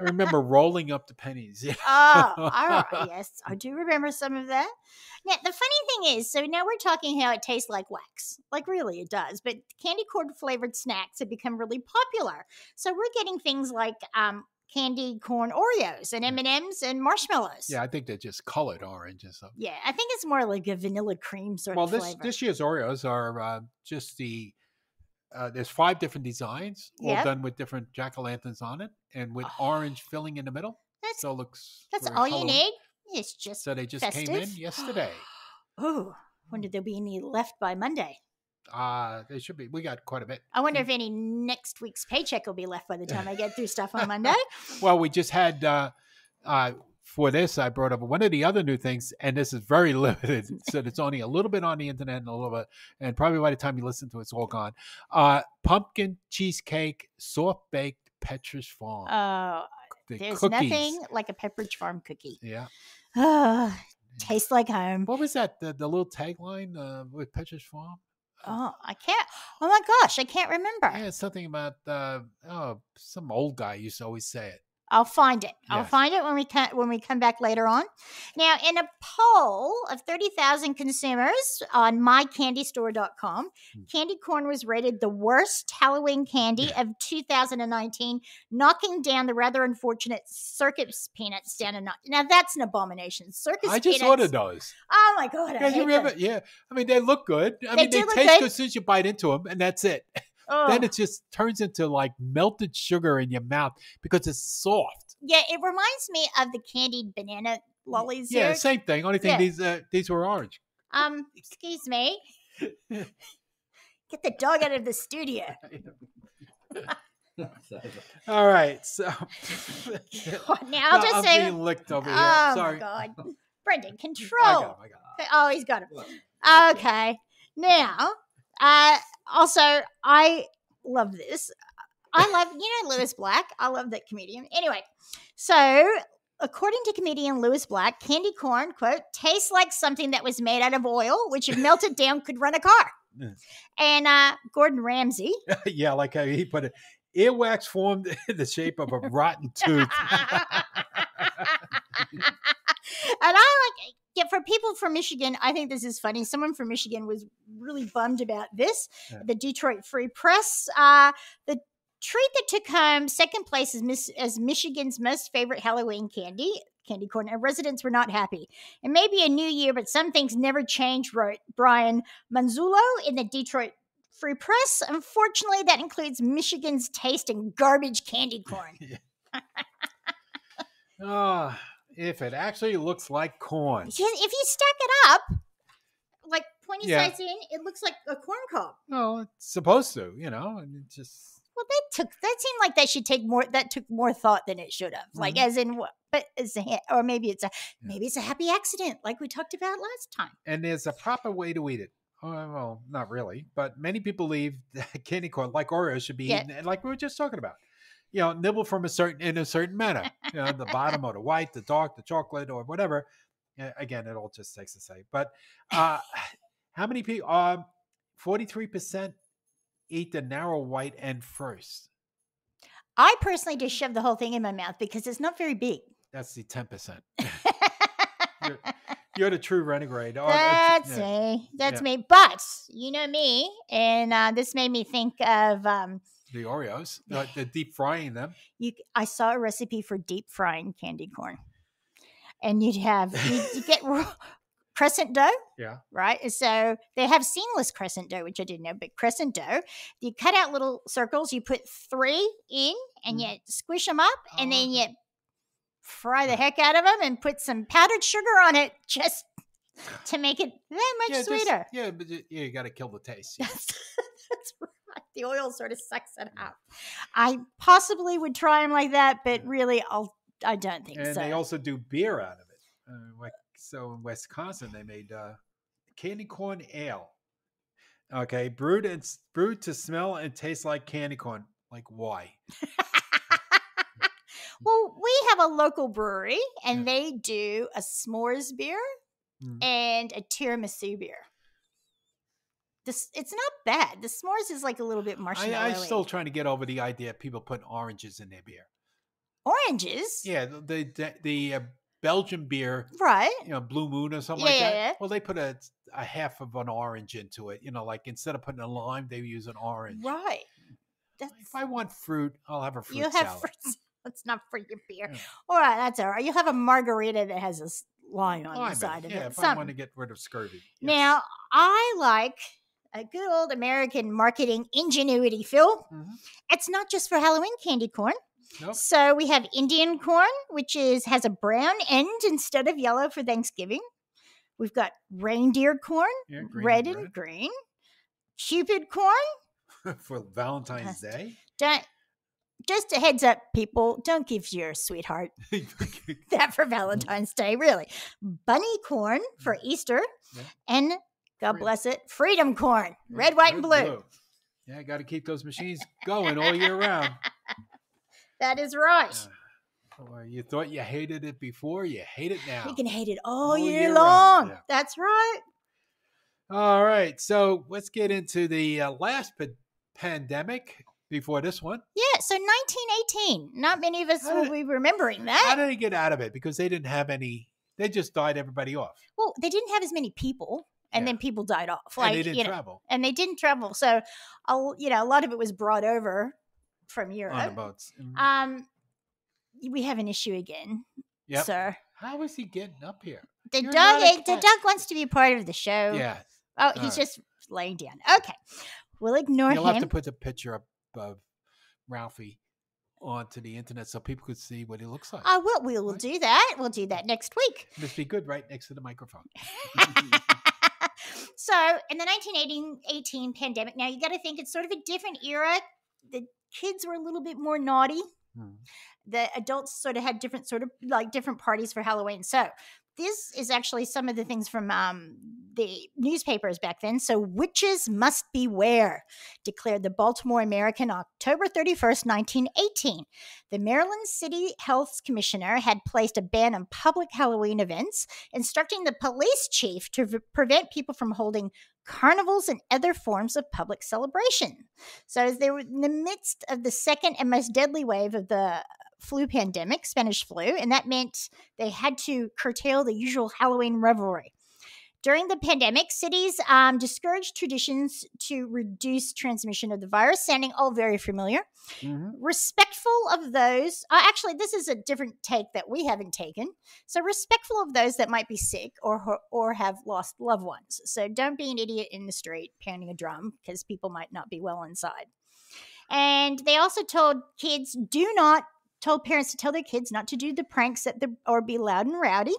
I remember rolling up the pennies. Oh, all right. Yes, I do remember some of that. Now, the funny thing is, so now we're talking how it tastes like wax. Like, really, it does. But candy corn flavored snacks have become really popular. So we're getting things like um, candy corn Oreos and M and M's and marshmallows. Yeah, I think they're just colored orange and stuff. Yeah, I think it's more like a vanilla cream sort Well, of this flavor. this year's Oreos are uh, just the. Uh, there's five different designs, all Yep. done with different jack o' lanterns on it, and with Oh. orange filling in the middle. That's so it looks. that's all you need. It's just So they just came in yesterday. oh, wonder there'll be any left by Monday. Uh they should be. We got quite a bit. I wonder if any next week's paycheck will be left by the time I get through stuff on Monday. Well, we just had uh, uh, for this. I brought up one of the other new things, and this is very limited, so it's only a little bit on the internet and a little bit, and probably by the time you listen to it, it's all gone. Uh, pumpkin cheesecake, soft baked Pepperidge Farm. Oh, the there's cookies. nothing like a Pepperidge Farm cookie. Yeah. Oh, tastes like home. What was that? The, the little tagline uh, with Pepperidge Farm. Oh, I can't. Oh my gosh, I can't remember. Yeah, it's something about uh, oh, some old guy used to always say it. I'll find it. I'll find it when we come when we come back later on. Now, in a poll of 30,000 consumers on mycandystore.com, Hmm. candy corn was rated the worst Halloween candy of 2019, knocking down the rather unfortunate circus peanuts down a notch. Now, that's an abomination. Circus peanuts I just peanuts. ordered those. Oh my god, I Yeah, you remember? Yeah, I mean they look good. I They mean they taste good. good as soon as you bite into them, and that's it. Oh. Then it just turns into like melted sugar in your mouth because it's soft. Yeah, it reminds me of the candied banana lollies Yeah, here. same thing. Only thing Yeah. these uh, these were orange. Um, excuse me. Get the dog out of the studio. All right, so Now I'll No, just I'm say, being licked over here. oh Sorry, my god, Brendan, I control. got him, I got him. Oh, he's got it. Okay, now, uh, also I love this. I love you know Lewis Black. I love that comedian. Anyway, so according to comedian Lewis Black, candy corn quote tastes like something that was made out of oil, which if melted down could run a car. Yes. And uh, Gordon Ramsay, yeah, like how he put it. Earwax formed the shape of a rotten tooth. and I like yeah, for people from Michigan, I think this is funny. Someone from Michigan was really bummed about this. Yeah. The Detroit Free Press, uh, the treat that took home second place as, Miss, as Michigan's most favorite Halloween candy, candy corn, and residents were not happy. It may be a new year, but some things never change, wrote Brian Manzullo in the Detroit Free Press. Unfortunately, that includes Michigan's taste in garbage candy corn. Ah, if it actually looks like corn. If you stack it up, like pointy Yeah. sides in, it looks like a corn cob. No, it's supposed to, you know, and it just Well, that took that seemed like that should take more. That took more thought than it should have. Like Mhm. as in what? But as a or maybe it's a maybe it's a happy accident, like we talked about last time. and there's a proper way to eat it. Oh, well, not really, but many people believe that candy corn, like Oreos, should be Yeah. eaten, like we were just talking about. You know, nibble from a certain in a certain manner. You know, the bottom or the white, the dark, the chocolate, or whatever. Again, it all just takes the same. But uh, how many people? Um, forty-three percent eat the narrow white end first. I personally just shove the whole thing in my mouth because it's not very big. That's the ten percent. You're, you're the true renegade. Oh, That's yeah, me. That's Yeah. me. But you know me, and uh, this made me think of um, the Oreos, uh, the deep frying them. you. I saw a recipe for deep frying candy corn, and you'd have you you get crescent dough, Yeah. right? So they have seamless crescent dough, which I didn't know, but crescent dough. You cut out little circles. You put three in, and Mm. you squish them up, and Oh, then you fry the heck out of them, and put some powdered sugar on it, just to make it that much yeah, just- sweeter. yeah, but you, you got to kill the taste. yeah. That's right. The oil sort of sucks it out. I possibly would try them like that, but really, I'll. I don't think and so. And they also do beer out of it. Uh, like so in Wisconsin, they made uh, candy corn ale. Okay, brewed and brewed to smell and taste like candy corn. Like why? well, we have a local brewery, and Yeah. they do a s'mores beer Mm. and a tiramisu beer. This it's not bad. The s'mores is like a little bit marshmallow. I, I'm still trying to get over the idea of people putting oranges in their beer. oranges. Yeah, the the, the uh, Belgian beer, Right. you know, Blue Moon or something Yeah, like that. yeah. Well, they put a a half of an orange into it. You know, like instead of putting a lime, they use an orange. Right. That's If I want fruit, I'll have a fruit you have salad. fruits. That's not for your beer. Yeah. All right, that's all right. You'll have a margarita that has a lime on the side of yeah, it. if I want to get rid of scurvy. yes. Now, I like a good old American marketing ingenuity, Phil. Mhm. It's not just for Halloween candy corn. Nope. So we have Indian corn, which is has a brown end instead of yellow for Thanksgiving. We've got reindeer corn, Yeah, red and and green. Cupid corn. for Valentine's Day. Don't just a heads up, people, don't give your sweetheart that for Valentine's Day, really. Bunny corn for Easter, Yeah. and God bless it, freedom corn, red, white, and blue. Yeah, I got to keep those machines going all year round. That is right. Yeah. Well, you thought you hated it before, you hate it now. You can hate it all, All year, year long. yeah. That's right. All right, so let's get into the uh, last pa- pandemic before this one. Yeah, so 1918. Not many of us How will did- be remembering that. How did they get out of it? Because they didn't have any. They just died everybody off, Well, they didn't have as many people, and Yeah. then people died off. and Like they didn't you know, travel and they didn't travel. So, a, you know, a lot of it was brought over from on Europe. boats. Mhm. Um, we have an issue again, Yep. sir. How is he getting up here? The You're dog, eh, the dog wants to be part of the show. Yeah, Oh, All he's right. just laying down. Okay, we'll ignore him. you'll have to put the picture up of Ralphie onto the internet so people could see what he looks like. I will. We will Right. do that. We'll do that next week. Must be good right next to the microphone. so in the 1918 pandemic, now you got to think it's sort of a different era. The kids were a little bit more naughty. Hmm. The adults sort of had different sort of like different parties for Halloween. So this is actually some of the things from um, the newspapers back then. So witches must beware, declared the Baltimore American October 31st, 1918. The Maryland City Health Commissioner had placed a ban on public Halloween events instructing the police chief to v- prevent people from holding carnivals and other forms of public celebration. So, as they were in the midst of the second and most deadly wave of the flu pandemic, Spanish flu, and that meant they had to curtail the usual Halloween revelry. During the pandemic, cities um, discouraged traditions to reduce transmission of the virus, sounding all very familiar Mhm. respectful of those uh, actually this is a different take that we haven't taken so respectful of those that might be sick or or have lost loved ones so don't be an idiot in the street pounding a drum because people might not be well inside and they also told kids do not told parents to tell their kids not to do the pranks at the or be loud and rowdy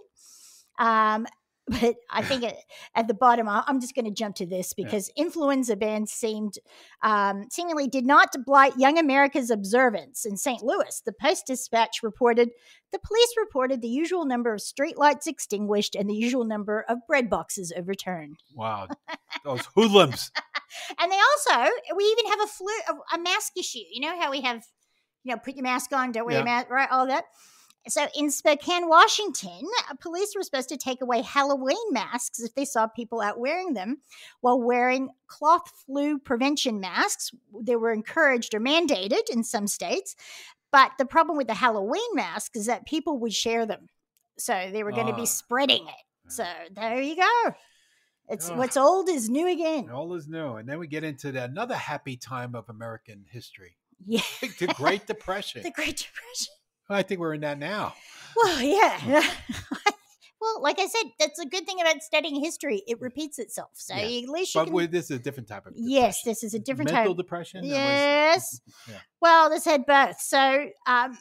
um but I think at, at the bottom, I'm just going to jump to this Yeah. because influenza bans seemed um, seemingly did not blight young America's observance. In St. Louis, the Post Dispatch reported the police reported the usual number of streetlights extinguished and the usual number of bread boxes overturned. Wow, those hoodlums. And they also, we even have a flu, a, a mask issue. You know how we have, you know, put your mask on, don't wear your mask, right? All that. So in Spokane, Washington, uh, police were supposed to take away Halloween masks if they saw people out wearing them, while wearing cloth flu prevention masks. They were encouraged or mandated in some states. But the problem with the Halloween masks is that people would share them. So they were going to Ah. be spreading it. So there you go. It's Ugh. what's old is new again. All is new, and then we get into the, another happy time of American history, Yeah. the Great Depression. The Great Depression. I think we're in that now. Well, yeah. well, like I said, that's a good thing about studying history. It repeats itself. So Yeah. at least you But can. this is a different type of yes, this is a different mental type. depression. that was- Yes. yeah. Well, this had both. So, um,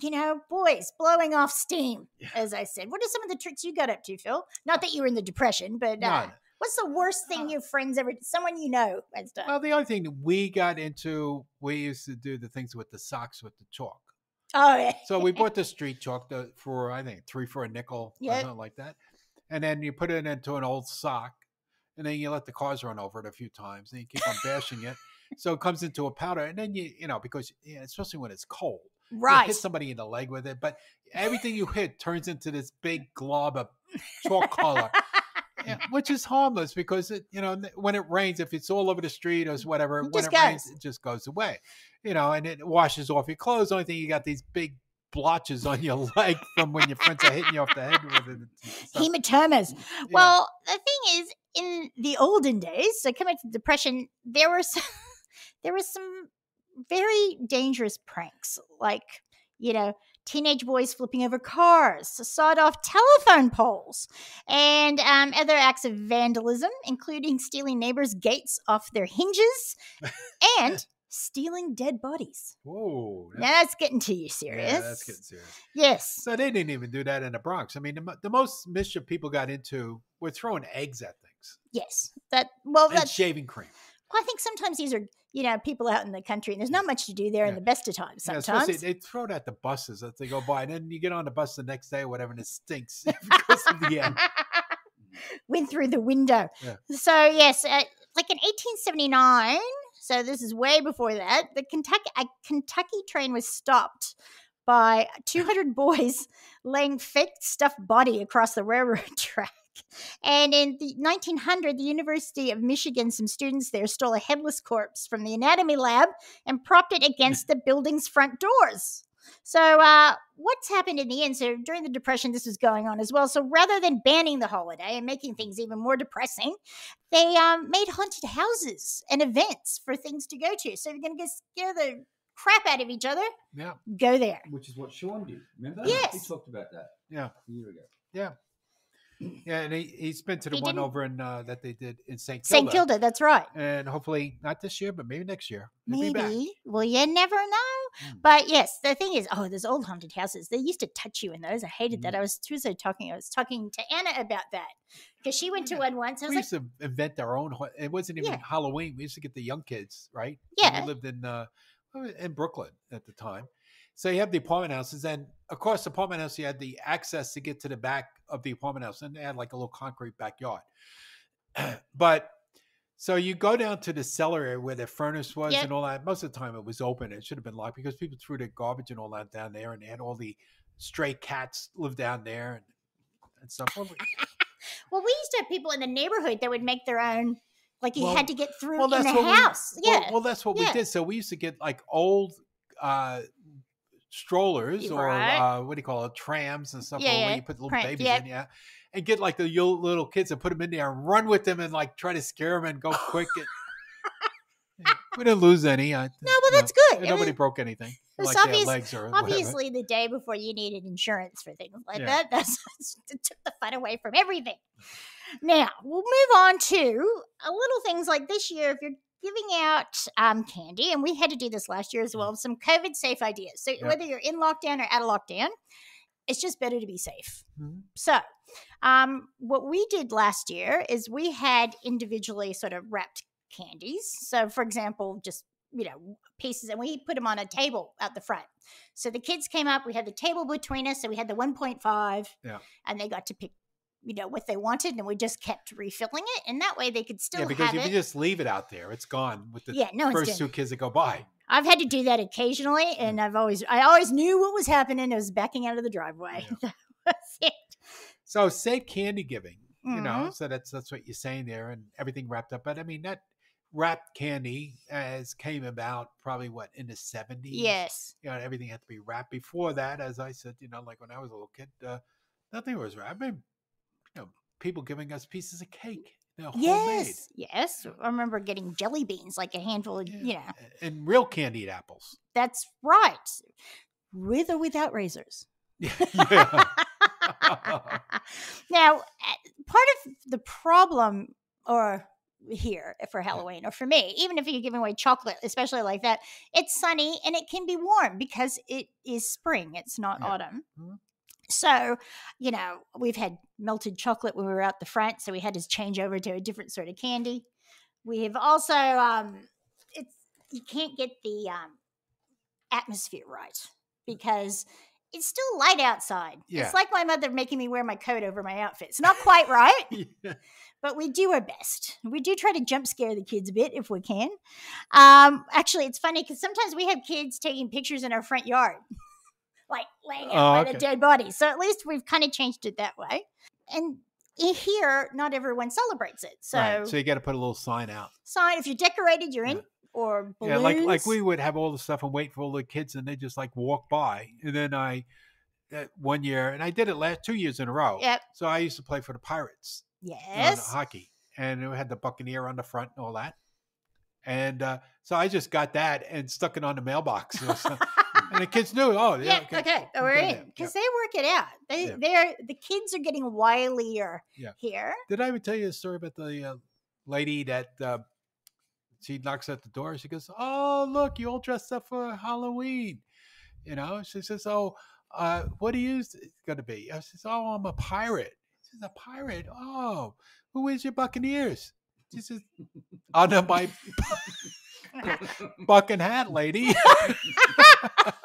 you know, boys blowing off steam, Yeah. as I said. What are some of the tricks you got up to, Phil? Not that you were in the depression, but uh, None. What's the worst thing Uh, your friends ever, someone you know has done? Well, the only thing that we got into, we used to do the things with the socks with the chalk. oh, yeah. So we bought the street chalk the, for I think three for a nickel, or Yep. something like that. And then you put it into an old sock, and then you let the cars run over it a few times, and you keep on bashing it, so it comes into a powder. And then you, you know, because yeah, especially when it's cold, you right. hit somebody in the leg with it, but everything you hit turns into this big glob of chalk color, which is harmless because it, you know, when it rains, if it's all over the street or mm, whatever, It when it rains, it just goes away. You know, and it washes off your clothes. Only thing you got these big blotches on your leg from when your friends are hitting you off the head with it. Hematomas. Yeah. Well, the thing is, in the olden days, so coming to the depression, there were some, there was some very dangerous pranks, like you know, teenage boys flipping over cars, sawed off telephone poles, and um, other acts of vandalism, including stealing neighbors' gates off their hinges and stealing dead bodies. Whoa, Now that's getting to you serious. yeah, that's getting serious. Yes. So they didn't even do that in the Bronx. I mean, the, the most mischief people got into were throwing eggs at things Yes. That well and that shaving cream. Well, I think sometimes these are, you know, people out in the country and there's not much to do there in the best of times sometimes. especially they throw it at the buses as they go by, and then you get on the bus the next day or whatever, and it stinks because of the end. Went through the window. Yeah. So, yes, uh, like in 1879, so this is way before that, the Kentucky, a Kentucky train was stopped by 200 boys laying fake stuffed body across the railroad track. And in the 1900, the University of Michigan, some students there stole a headless corpse from the anatomy lab and propped it against the building's front doors. So, uh, what's happened in the end? So, during the Depression, this was going on as well. So, rather than banning the holiday and making things even more depressing, they um, made haunted houses and events for things to go to. So, if you're going to scare the crap out of each other, Yeah, go there. Which is what Sean did. Remember? Yes. We talked about that yeah, a year ago. yeah, yeah. And he, he's been to the He one didn't- over in uh, that they did in St. Kilda. St. Kilda, that's right. and hopefully not this year, but maybe next year. He'll. Maybe. Well, you never know. Mm. But yes, the thing is, oh, those old haunted houses. They used to touch you in those. I hated Mm. that. I was Tuesday talking. I was talking to Anna about that because she went to Yeah. one once. I was We like, used to invent our own. It wasn't even Yeah. Halloween. We used to get the young kids, right? When Yeah. we lived in uh, in Brooklyn at the time. So you have the apartment houses, and of course, the apartment house you had the access to get to the back of the apartment house, and they had like a little concrete backyard. but so you go down to the cellar area where the furnace was Yep. and all that. Most of the time, it was open. It should have been locked because people threw their garbage and all that down there, and they had all the stray cats live down there and, and stuff. Well, we used to have people in the neighborhood that would make their own. Like you Well- had to get through well, in the that's what we- house. Well, yeah. well, that's what yeah. we did. So we used to get like old uh strollers or Right. uh what do you call it, trams and stuff Yeah, where yeah. you put little Pram- babies yep. in, yeah. And get like the little kids and put them in there and run with them and like try to scare them and go quick. And, we didn't lose any. I, no, well, that's good. and It nobody broke anything. Like their obvious- legs or whatever. obviously the day before you needed insurance for things like Yeah. that. That's it took the fun away from everything. Now we'll move on to a little things like this year. If you're giving out um, candy, and we had to do this last year as well, some COVID safe ideas. So Yeah. whether you're in lockdown or out of lockdown, it's just better to be safe. Mhm. So, um, what we did last year is we had individually sort of wrapped candies. So, for example, just you know pieces, and we put them on a table out the front. So the kids came up. We had the table between us, so we had the 1.5. Yeah. and they got to pick. You know what they wanted, and we just kept refilling it, and that way they could still Yeah, because have if it. you just leave it out there, it's gone with the yeah, no first two kids that go by. I've had to do that occasionally, and I've always, I always knew what was happening. it was backing out of the driveway. that was it. So safe candy giving, you Mm-hmm. know. So that's that's what you're saying there, and everything wrapped up. But I mean that wrapped candy as came about probably what in the 70s. Yes. you know everything had to be wrapped. Before that, as I said, you know, like when I was a little kid, uh, nothing was wrapped. I mean, people giving us pieces of cake, Yes. Yes. I remember getting jelly beans, like a handful of, Yeah. you know, and real candied apples. that's right. With or without razors. yeah. now, uh, part of the problem, or here for Halloween, or for me, even if you're giving away chocolate, especially like that, it's sunny and it can be warm because it is spring. It's not Yeah. autumn. Mhm. So, you know, we've had melted chocolate when we were out the front, so we had to change over to a different sort of candy. We have also, um, it's you can't get the um, atmosphere right because it's still light outside. Yeah. It's like my mother making me wear my coat over my outfit. It's not quite right, Yeah. but we do our best. We do try to jump scare the kids a bit if we can. Um, actually, it's funny because sometimes we have kids taking pictures in our front yard, like laying out Oh, by okay. the dead body. So at least we've kind of changed it that way. And here, not everyone celebrates it. So, right. So you got to put a little sign out. sign if you're decorated, you're in. Yeah. Or balloons. Yeah, like like we would have all the stuff and wait for all the kids, and they just like walk by. And then I, uh, one year, and I did it last two years in a row. Yep. So I used to play for the Pirates on Yes. hockey, and it had the Buccaneer on the front and all that. And uh, so I just got that and stuck it on the mailbox. and the kids knew. Oh, yeah, yeah, okay, I'm we're in because they work it out. They Yeah. they're the kids are getting wilier Yeah. here. Did I ever tell you a story about the uh, lady that uh, she knocks at the door? She goes, "Oh, look, you all dressed up for Halloween." You know, she says, "Oh, uh, what are you going to be?" I says, "Oh, I'm a pirate." She says, "A pirate? Oh, who is your Buccaneers?" She says, "Oh, no, my bucking hat lady."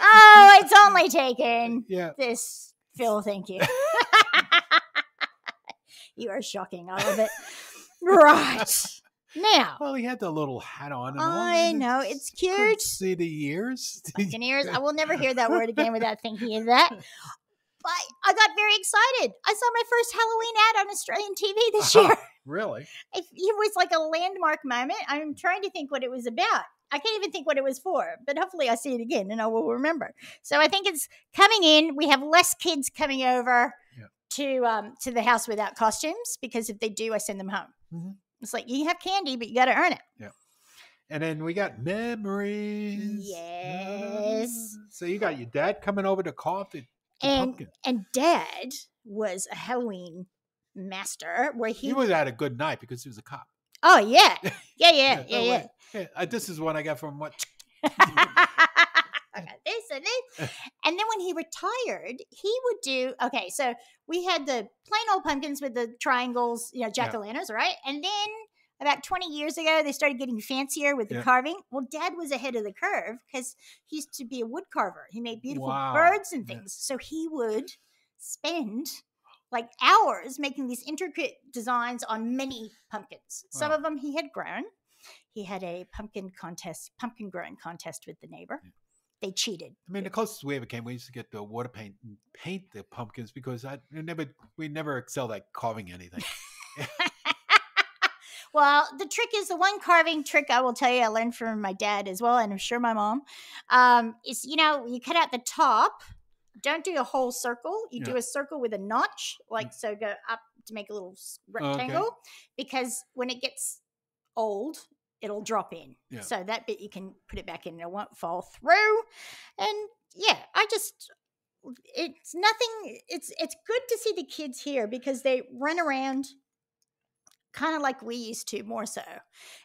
Oh, it's only taken yeah, this, Phil. Thank you. you are shocking. I love it. Right now, well, he had the little hat on. And all, I know it's- cute. See the ears. Buccaneers. I will never hear that word again without thinking of that. But I got very excited. I saw my first Halloween ad on Australian TV this oh, year. really? it, it was like a landmark moment. I'm trying to think what it was about. I can't even think what it was for, but hopefully I see it again and I will remember. So I think it's coming in. We have less kids coming over Yeah. to um, to the house without costumes because if they do, I send them home. Mhm. It's like you have candy, but you got to earn it. Yeah. And then we got memories. Yes. So you got your dad coming over to the And pumpkin. and Dad was a Halloween master where he. He was at a good night because he was a cop. Oh yeah, yeah, yeah, yeah, yeah. Yeah, uh, this is one I got from what? I got this and this. And then when he retired, he would do okay. So we had the plain old pumpkins with the triangles, you know, jack o' lanterns, right? And then about 20 years ago, they started getting fancier with the Yeah. carving. Well, dad was ahead of the curve because he used to be a wood carver. He made beautiful Wow. birds and Yeah. things. So he would spend like hours making these intricate designs on many pumpkins. Some of them he had grown. He had a pumpkin contest, pumpkin growing contest with the neighbor. They cheated. I mean, the closest we ever came, we used to get the water paint and paint the pumpkins because I never we never excelled at carving anything. Well, the trick is the one carving trick I will tell you I learned from my dad as well, and I'm sure my mom. Um, is you know you cut out the top. Don't do a whole circle. You do Yeah. Mm. a circle with a notch, like so. Go up to make a little s- rectangle, because when it gets old, it'll drop in. Yeah. So that bit you can put it back in, and it won't fall through. And yeah, I just it's nothing. It's it's good to see the kids here because they run around kind of like we used to more so.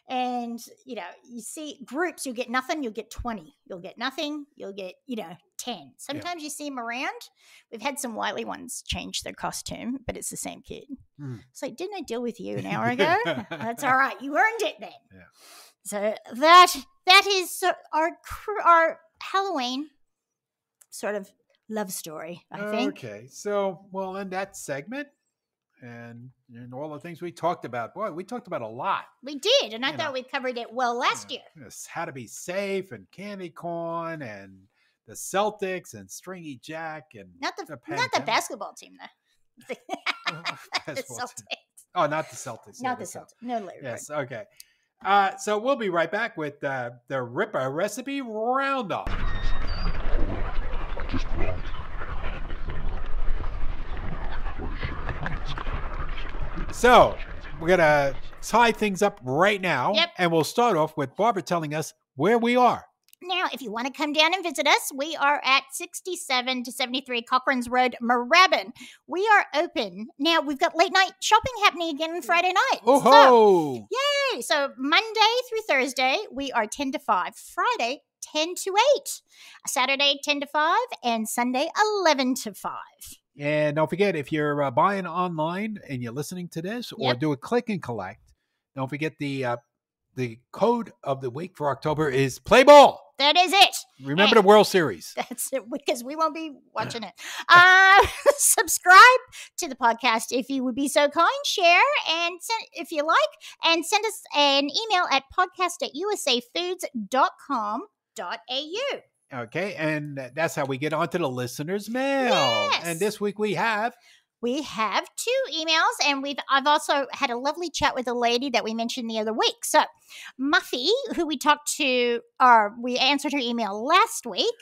And you know you see groups you get nothing you'll get 20 you'll get nothing you'll get you know 10 sometimes you see them around. We've had some wily ones change their costume but it's the same kid. Mm. it's like didn't i deal with you an hour ago? That's all right. You earned it then. Yeah. so that that is our our halloween sort of love story i think. Okay, so we'll end that segment and and all the things we talked about. Boy, we talked about a lot. we did and i You thought know. we covered it well last Yeah, year yes, how to be safe and candy corn and the Celtics and Stingy Jack and Not the, The not the basketball team though. Oh, the basketball team. Oh, not the Celtics. yeah, Not the Celtics. No Larry Bird. Yes. Okay. Uh, so we'll be right back with uh, the Ripper recipe roundup. So we're gonna tie things up right now, Yep. and we'll start off with Barbara telling us where we are. Now, if you want to come down and visit us, we are at 67 to 73 Cochrane's Road, Moorabbin. We are open. Now, we've got late night shopping happening again on Friday night. Oh So, ho! yay! So, Monday through Thursday, we are 10 to 5. Friday, 10 to 8. Saturday, 10 to 5. And Sunday, 11 to 5. And don't forget, if you're uh, buying online and you're listening to this, or Yep. do a click and collect, don't forget the uh, the code of the week for October is play ball. That is it. Remember the World Series. That's it because we won't be watching it. Uh, subscribe to the podcast if you would be so kind. Share and send if you like, and send us an email at podcast at usafoods.com.au. Okay, and that's how we get onto the listeners' mail. Yes. And this week we have we have two emails, and we've I've also had a lovely chat with a lady that we mentioned the other week. So, Muffy, who we talked to, or we answered her email last week,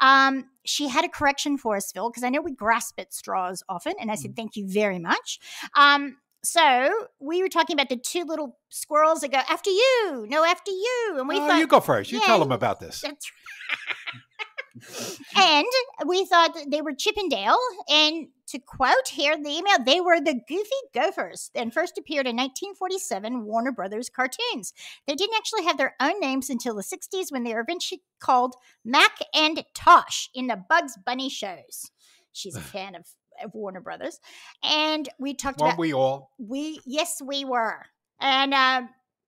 um, she had a correction for us, Phil, because I know we grasp at straws often, and I said thank you very much. Um, so we were talking about the two little squirrels that go after you, no after you, and we oh, thought you go first. You Yeah, tell them about this. that's and we thought they were Chippendale. And to quote here in the email, they were the Goofy Gophers and first appeared in 1947 Warner Brothers cartoons. They didn't actually have their own names until the 60s when they were eventually called Mac and Tosh in the Bugs Bunny shows. She's a fan of, of Warner Brothers. And we talked Weren't about we all? we yes, we were. And uh,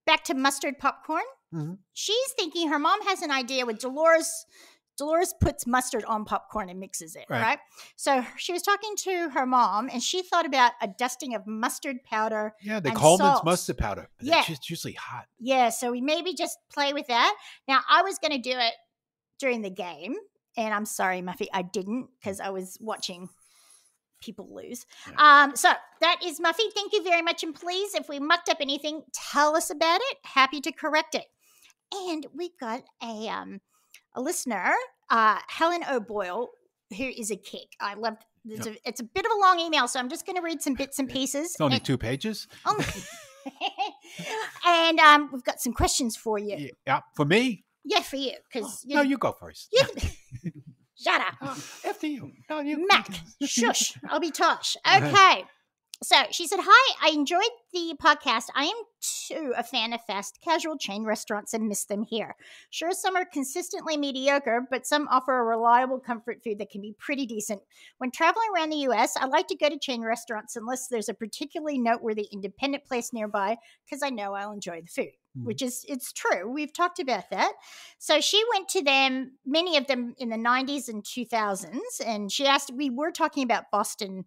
back to mustard popcorn. Mhm. She's thinking her mom has an idea with Dolores. Dolores puts mustard on popcorn and mixes it, Right. right? So she was talking to her mom, and she thought about a dusting of mustard powder. Yeah, the Colman's salts. mustard powder. Yeah. It's just usually hot. Yeah, so we maybe just play with that. Now I was going to do it during the game, and I'm sorry, Muffy, I didn't because I was watching people lose. Um, so that is Muffy. Thank you very much, and please, if we mucked up anything, tell us about it. Happy to correct it. And we've got a um a listener, uh, Helen O'Boyle, who is a kick. I love. It's, a, it's a bit of a long email, so I'm just going to read some bits and pieces. It's only and, two pages. only- and um, we've got some questions for you. Yeah, yeah, for me. Yeah, for you, because No, you go first. you. Shut up, Uh, After you. No, you. Mac. Shush. I'll be Tosh. Okay. So she said, Hi, I enjoyed the podcast. I am too a fan of fast casual chain restaurants and miss them here. Sure, some are consistently mediocre, but some offer a reliable comfort food that can be pretty decent. When traveling around the US, I like to go to chain restaurants unless there's a particularly noteworthy independent place nearby because I know I'll enjoy the food. Mhm. Which is it's true. We've talked about that. So she went to them, many of them in the 90s and 2000s, and she asked. We were talking about Boston,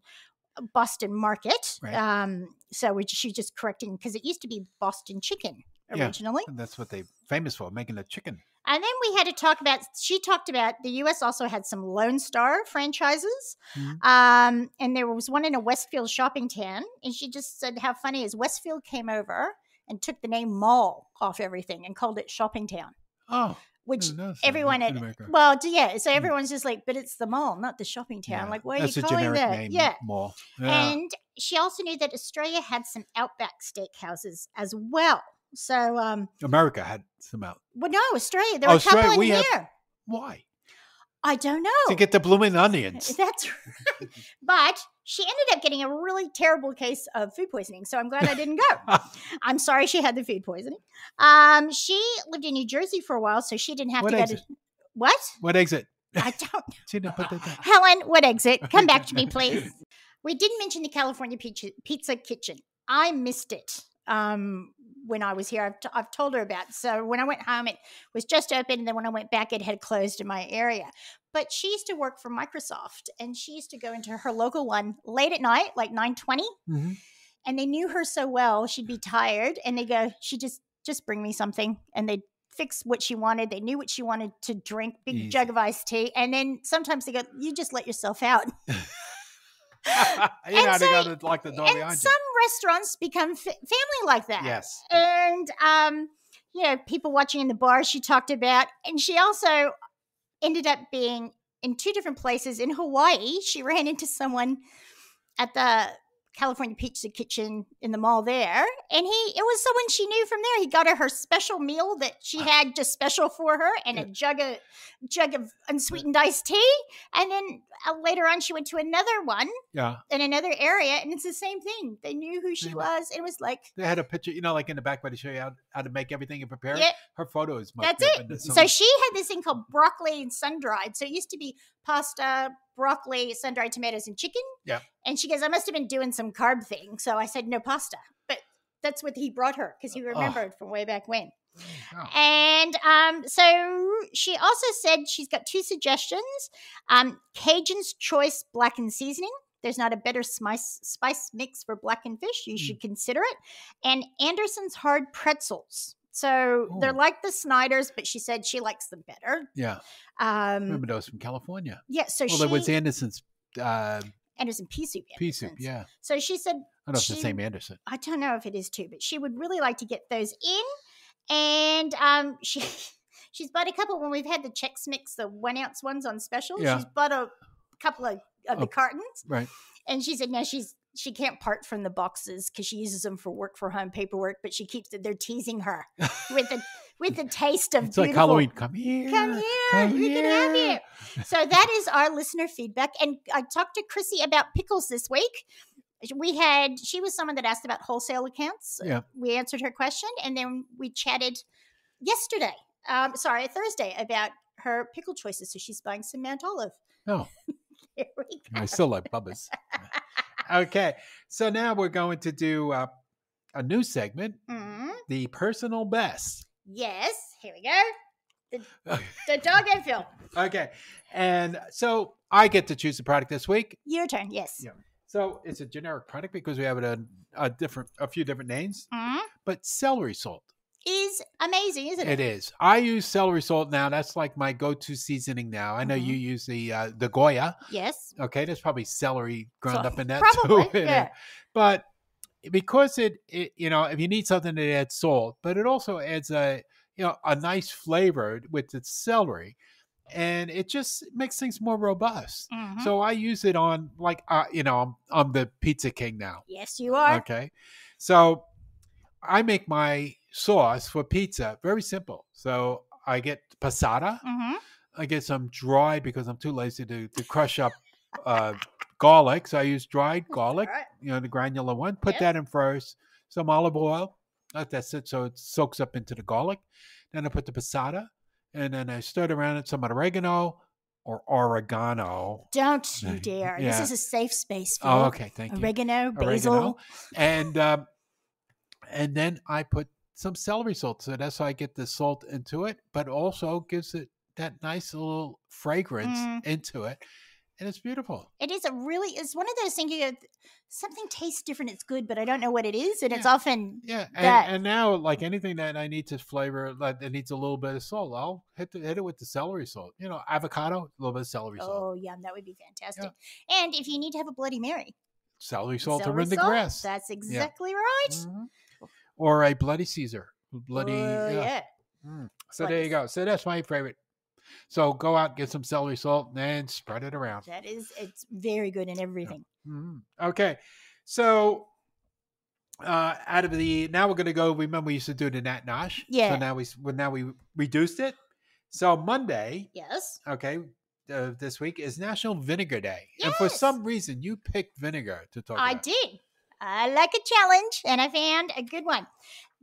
Boston Market. Right. Um, so we, she just correcting because it used to be Boston Chicken Yeah. originally. And that's what they're famous for, making the chicken. And then we had to talk about, she talked about the US also had some Lone Star franchises. Mhm. Um, and there was one in a Westfield shopping town. And she just said how funny is Westfield came over and took the name mall off everything and called it shopping town, Oh, which that. everyone at, well, yeah. So Mm. everyone's just like, but it's the mall, not the shopping town. Yeah, Like, why are you calling that? name. Yeah. Mall. Yeah. And she also knew that Australia had some Outback steakhouses as well. So, um, America had some out. well, no, Australia. There were a Australia, couple in we here. have- Why? I don't know. To get the blooming onions. That's right. but she ended up getting a really terrible case of food poisoning. So I'm glad I didn't go. I'm sorry she had the food poisoning. Um, she lived in New Jersey for a while, so she didn't have What to go to what? What exit? I don't She didn't put that down. Helen, what exit? Come back to me, please. We didn't mention the California Pizza, Pizza Kitchen. I missed it um, when I was here. I've, t- I've told her about. it. So when I went home, it was just open, and then when I went back, it had closed in my area. But she used to work for Microsoft, and she used to go into her local one late at night, like nine twenty. Mhm. And they knew her so well, she'd be tired, and they go, "She just just bring me something," and they'd fix what she wanted. They knew what she wanted to drink, big Easy. jug of iced tea, and then sometimes they go, "You just let yourself out." you know how to so- go to like the door and some restaurants become fa- family like that. Yes. And um, you know, people watching in the bar she talked about, and she also ended up being in two different places in Hawaii. She ran into someone at the California Pizza Kitchen in the mall there, and he it was someone she knew from there. He got her her special meal that she had just special for her, and a jug of jug of unsweetened iced tea. And then uh, later on, she went to another one Yeah. in another area, and it's the same thing. They knew who she was. It was like, They had a picture, you know, like in the back where they show you how, how to make everything and prepare it. yeah, Her photos. must that's it. So she had this thing called broccoli and sun dried. So it used to be pasta, broccoli, sun dried tomatoes, and chicken. Yeah. And she goes, I must have been doing some carb thing. So I said, no pasta. But that's what he brought her because he remembered from way back when. Oh. And um, so she also said she's got two suggestions um, Cajun's Choice Blackened Seasoning. There's not a better spice, spice mix for blackened fish. You should consider it. And Anderson's Hard Pretzels. So they're like the Snyder's, but she said she likes them better. Yeah. Um, Remember those from California. yeah, so Well, she there was Anderson's uh, Anderson pea soup. Pea soup. Yeah. So she said, I don't know if it's the same Anderson. I don't know if it is too, but she would really like to get those in. And um, she she's bought a couple when we've had the Chex Mix, the one ounce ones on special. Yeah. She's bought a couple of, of the Oh. cartons. Right. And she said now she's she can't part from the boxes because she uses them for work for home paperwork, but she keeps it. they're teasing her with the with the taste of It's like Halloween. Come here. Come here, come you can have here. it. So that is our listener feedback. And I talked to Chrissy about pickles this week. We had she was someone that asked about wholesale accounts. Yeah. We answered her question, and then we chatted yesterday. Um, sorry, Thursday about her pickle choices. So she's buying some Mount Olive. Oh, Here. I still like Bubba's. okay. So now we're going to do uh, a new segment, Mhm. the personal best. Yes, here we go. The, the dog and Phil. Okay. And so I get to choose the product this week. Your turn. Yes. Yeah. So it's a generic product because we have it a, a different, a few different names, Mhm. but celery salt. Is amazing, isn't it? It is. I use celery salt now. That's like my go-to seasoning now. I know Mhm. you use the uh, the Goya. Yes. Okay, there's probably celery ground So- up in that Probably. too. yeah. But because it, it, you know, if you need something that adds salt, but it also adds a, you know, a nice flavor with the celery, and it just makes things more robust. Mhm. So I use it on like, uh, you know, I'm, I'm the pizza king now. yes, you are. Okay. So I make my sauce for pizza very simple. So I get passata. hmm I get some dry because I'm too lazy to, to crush up uh, garlic. So I use dried garlic, Alright. you know, the granular one. Put Yeah. that in first. Some olive oil. Let that sit so it soaks up into the garlic. Then I put the passata. And then I stir it around it some oregano or oregano. Don't you dare. Yeah. This is a safe space. For Oh, okay. Thank you. Oregano, basil. oregano, and um, and then I put some celery salt. So that's how I get the salt into it, but also gives it that nice little fragrance Mm. into it, and it's beautiful. It is a really, it's one of those things you go, something tastes different, it's good, but I don't know what it is. And it's often, Yeah, and, and now like anything that I need to flavor like that needs a little bit of salt, I'll hit the, hit it with the celery salt. You know, avocado, a little bit of celery salt, oh, yum, that would be fantastic. And if you need to have a Bloody Mary, celery salt to celery rin the grass, That's exactly right. Mhm. Or a bloody Caesar, bloody. Oh, yeah. yeah. Mm. So there you go. So that's my favorite. So go out, get some celery salt, and spread it around. That is, it's very good in everything. Mhm. Okay. So uh out of the now we're gonna go. Remember we used to do the Nat Nosh. Yeah. So now we well, now we reduced it. So Monday, Yes. okay, uh, this week is National Vinegar Day, and for some reason you picked vinegar to talk about I about. did. I like a challenge, and I found a good one.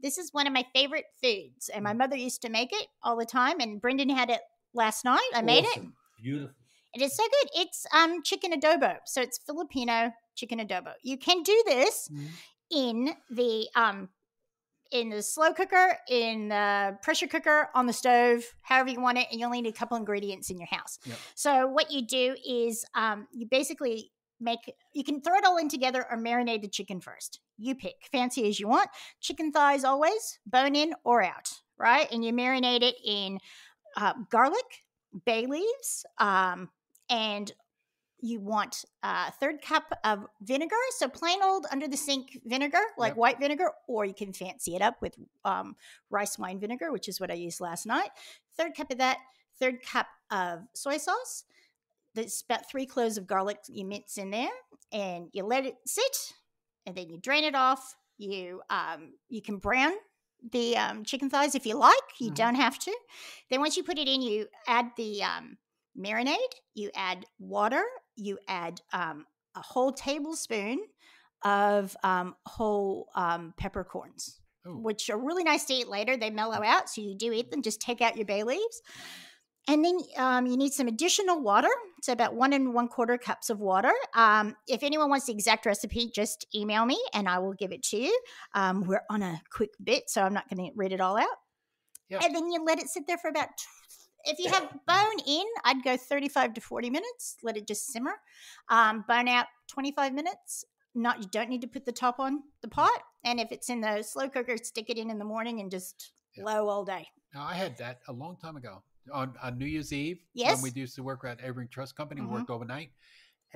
This is one of my favorite foods, and my Mm. mother used to make it all the time. And Brendan had it last night. I made it. Beautiful. It is so good. It's um chicken adobo, so it's Filipino chicken adobo. You can do this Mhm. in the um in the slow cooker, in the pressure cooker, on the stove, however you want it, and you only need a couple ingredients in your house. Yep. So what you do is um you basically make you can throw it all in together or marinate the chicken first. You pick, fancy as you want. Chicken thighs always, bone in or out, right? And you marinate it in uh, garlic, bay leaves, um, and you want a third cup of vinegar. So plain old under the sink vinegar, like Yep. white vinegar, or you can fancy it up with um, rice wine vinegar, which is what I used last night. Third cup of that. Third cup of soy sauce. There's about three cloves of garlic you mince in there, and you let it sit, and then you drain it off. You um, you can brown the um, chicken thighs if you like. You Mhm. don't have to. Then once you put it in, you add the um, marinade. You add water. You add um, a whole tablespoon of um, whole um, peppercorns, Ooh. which are really nice to eat later. They mellow out, so you do eat them. Just take out your bay leaves. And then um, you need some additional water. So about one and one quarter cups of water. Um, if anyone wants the exact recipe, just email me and I will give it to you. Um, we're on a quick bit, so I'm not going to read it all out. And then you let it sit there for about. If you have bone in, I'd go 35 to 40 minutes. Let it just simmer. Um, bone out 25 minutes. Not you don't need to put the top on the pot. And if it's in the slow cooker, stick it in in the morning and just Yep. low all day. Now, I had that a long time ago on, on New Year's Eve. Yes. When we used to work at Avery Trust Company, Mhm. we worked overnight.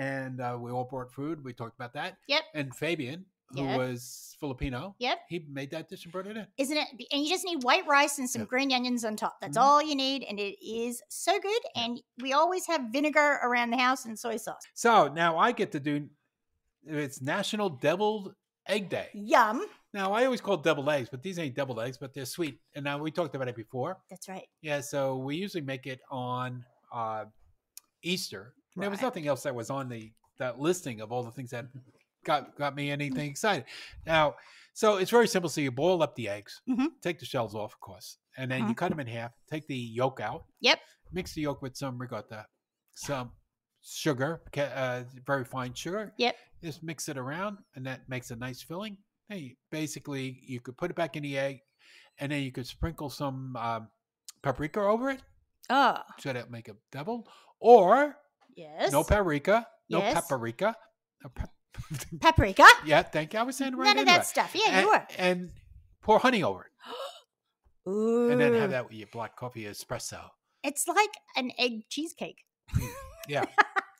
and uh, we all brought food. We talked about that. Yep. And Fabian, who Yeah. was Filipino, Yep. he made that dish and brought it in. Isn't it? And you just need white rice and some Yeah. green onions on top. That's Mhm. all you need, and it is so good. And we always have vinegar around the house and soy sauce. So now I get to do. It's National Deviled Egg Day. Yum. Now I always call double eggs, but these ain't double eggs, but they're sweet. And now we talked about it before. That's right. Yeah, so we usually make it on uh, Easter. And There was nothing else that was on the that listing of all the things that got got me anything excited. Now, so it's very simple. So you boil up the eggs, Mhm. take the shells off, of course, and then Uh-huh. you cut them in half. Take the yolk out. Yep. Mix the yolk with some ricotta, some sugar, uh, very fine sugar. Yep. Just mix it around, and that makes a nice filling. Hey, basically, you could put it back in the egg, and then you could sprinkle some um, paprika over it Oh, so that make a double, or yes. no paprika, no Yes. paprika. no pap- Paprika. yeah, thank you. I was saying right. None of that stuff. Yeah, and, you were. and pour honey over it, Ooh. and then have that with your black coffee espresso. It's like an egg cheesecake. Yeah.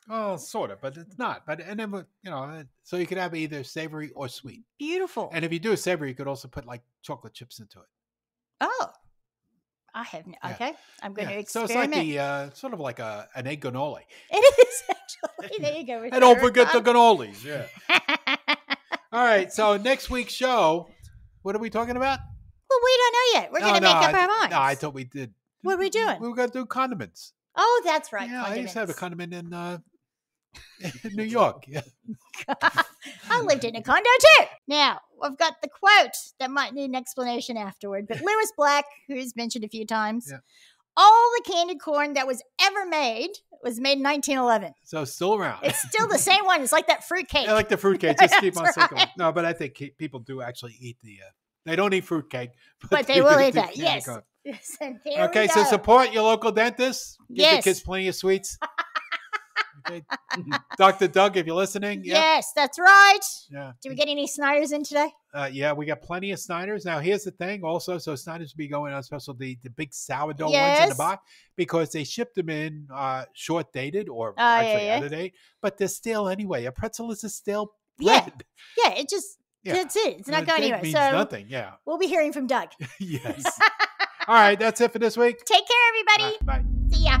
well, sort of, but it's not. But and then you know, so you could have either savory or sweet. Beautiful. And if you do a savory, you could also put like chocolate chips into it. oh, I have. No, Yeah. okay, I'm going Yeah. to So experiment. it's like the uh, sort of like a an egg cannoli. it is actually. There you go. with And don't forget the cannolis. Yeah. All right. So next week's show, what are we talking about? well, we don't know yet. We're No, going to no, make up I- our minds. No, I thought we did. What are we doing? We were going to do condiments. oh, that's right. yeah, I used to have a condiment in uh, New York. Yeah. I lived in a condo too. Now, I've got the quote that might need an explanation afterward. But Lewis Black, who's mentioned a few times, Yeah. all the candy corn that was ever made was made in 1911. So still around. It's still the same one. It's like that fruitcake. I like the fruitcake. Just keep on That's circling. No, but I think people do actually eat the. Uh, they don't eat fruitcake, But they will eat that, candy yes. Yes, Okay, so support your local dentist. Give Yes. the kids plenty of sweets. Dr. Doug, if you're listening, yeah, Yes, that's right. yeah, Do we get any Snyder's in today? uh, yeah, we got plenty of Snyder's. Now, here's the thing, also, so Snyder's will be going on special the the big sourdough ones in the box because they shipped them in uh, short dated or yeah, actually yeah. out of date, but they're stale anyway. A pretzel is a stale Yeah. bread. Yeah, yeah it just Yeah. that's it. It's not going anywhere. means So nothing. Yeah. we'll be hearing from Doug. yes. All right, that's it for this week. Take care, everybody. Right, bye. See ya.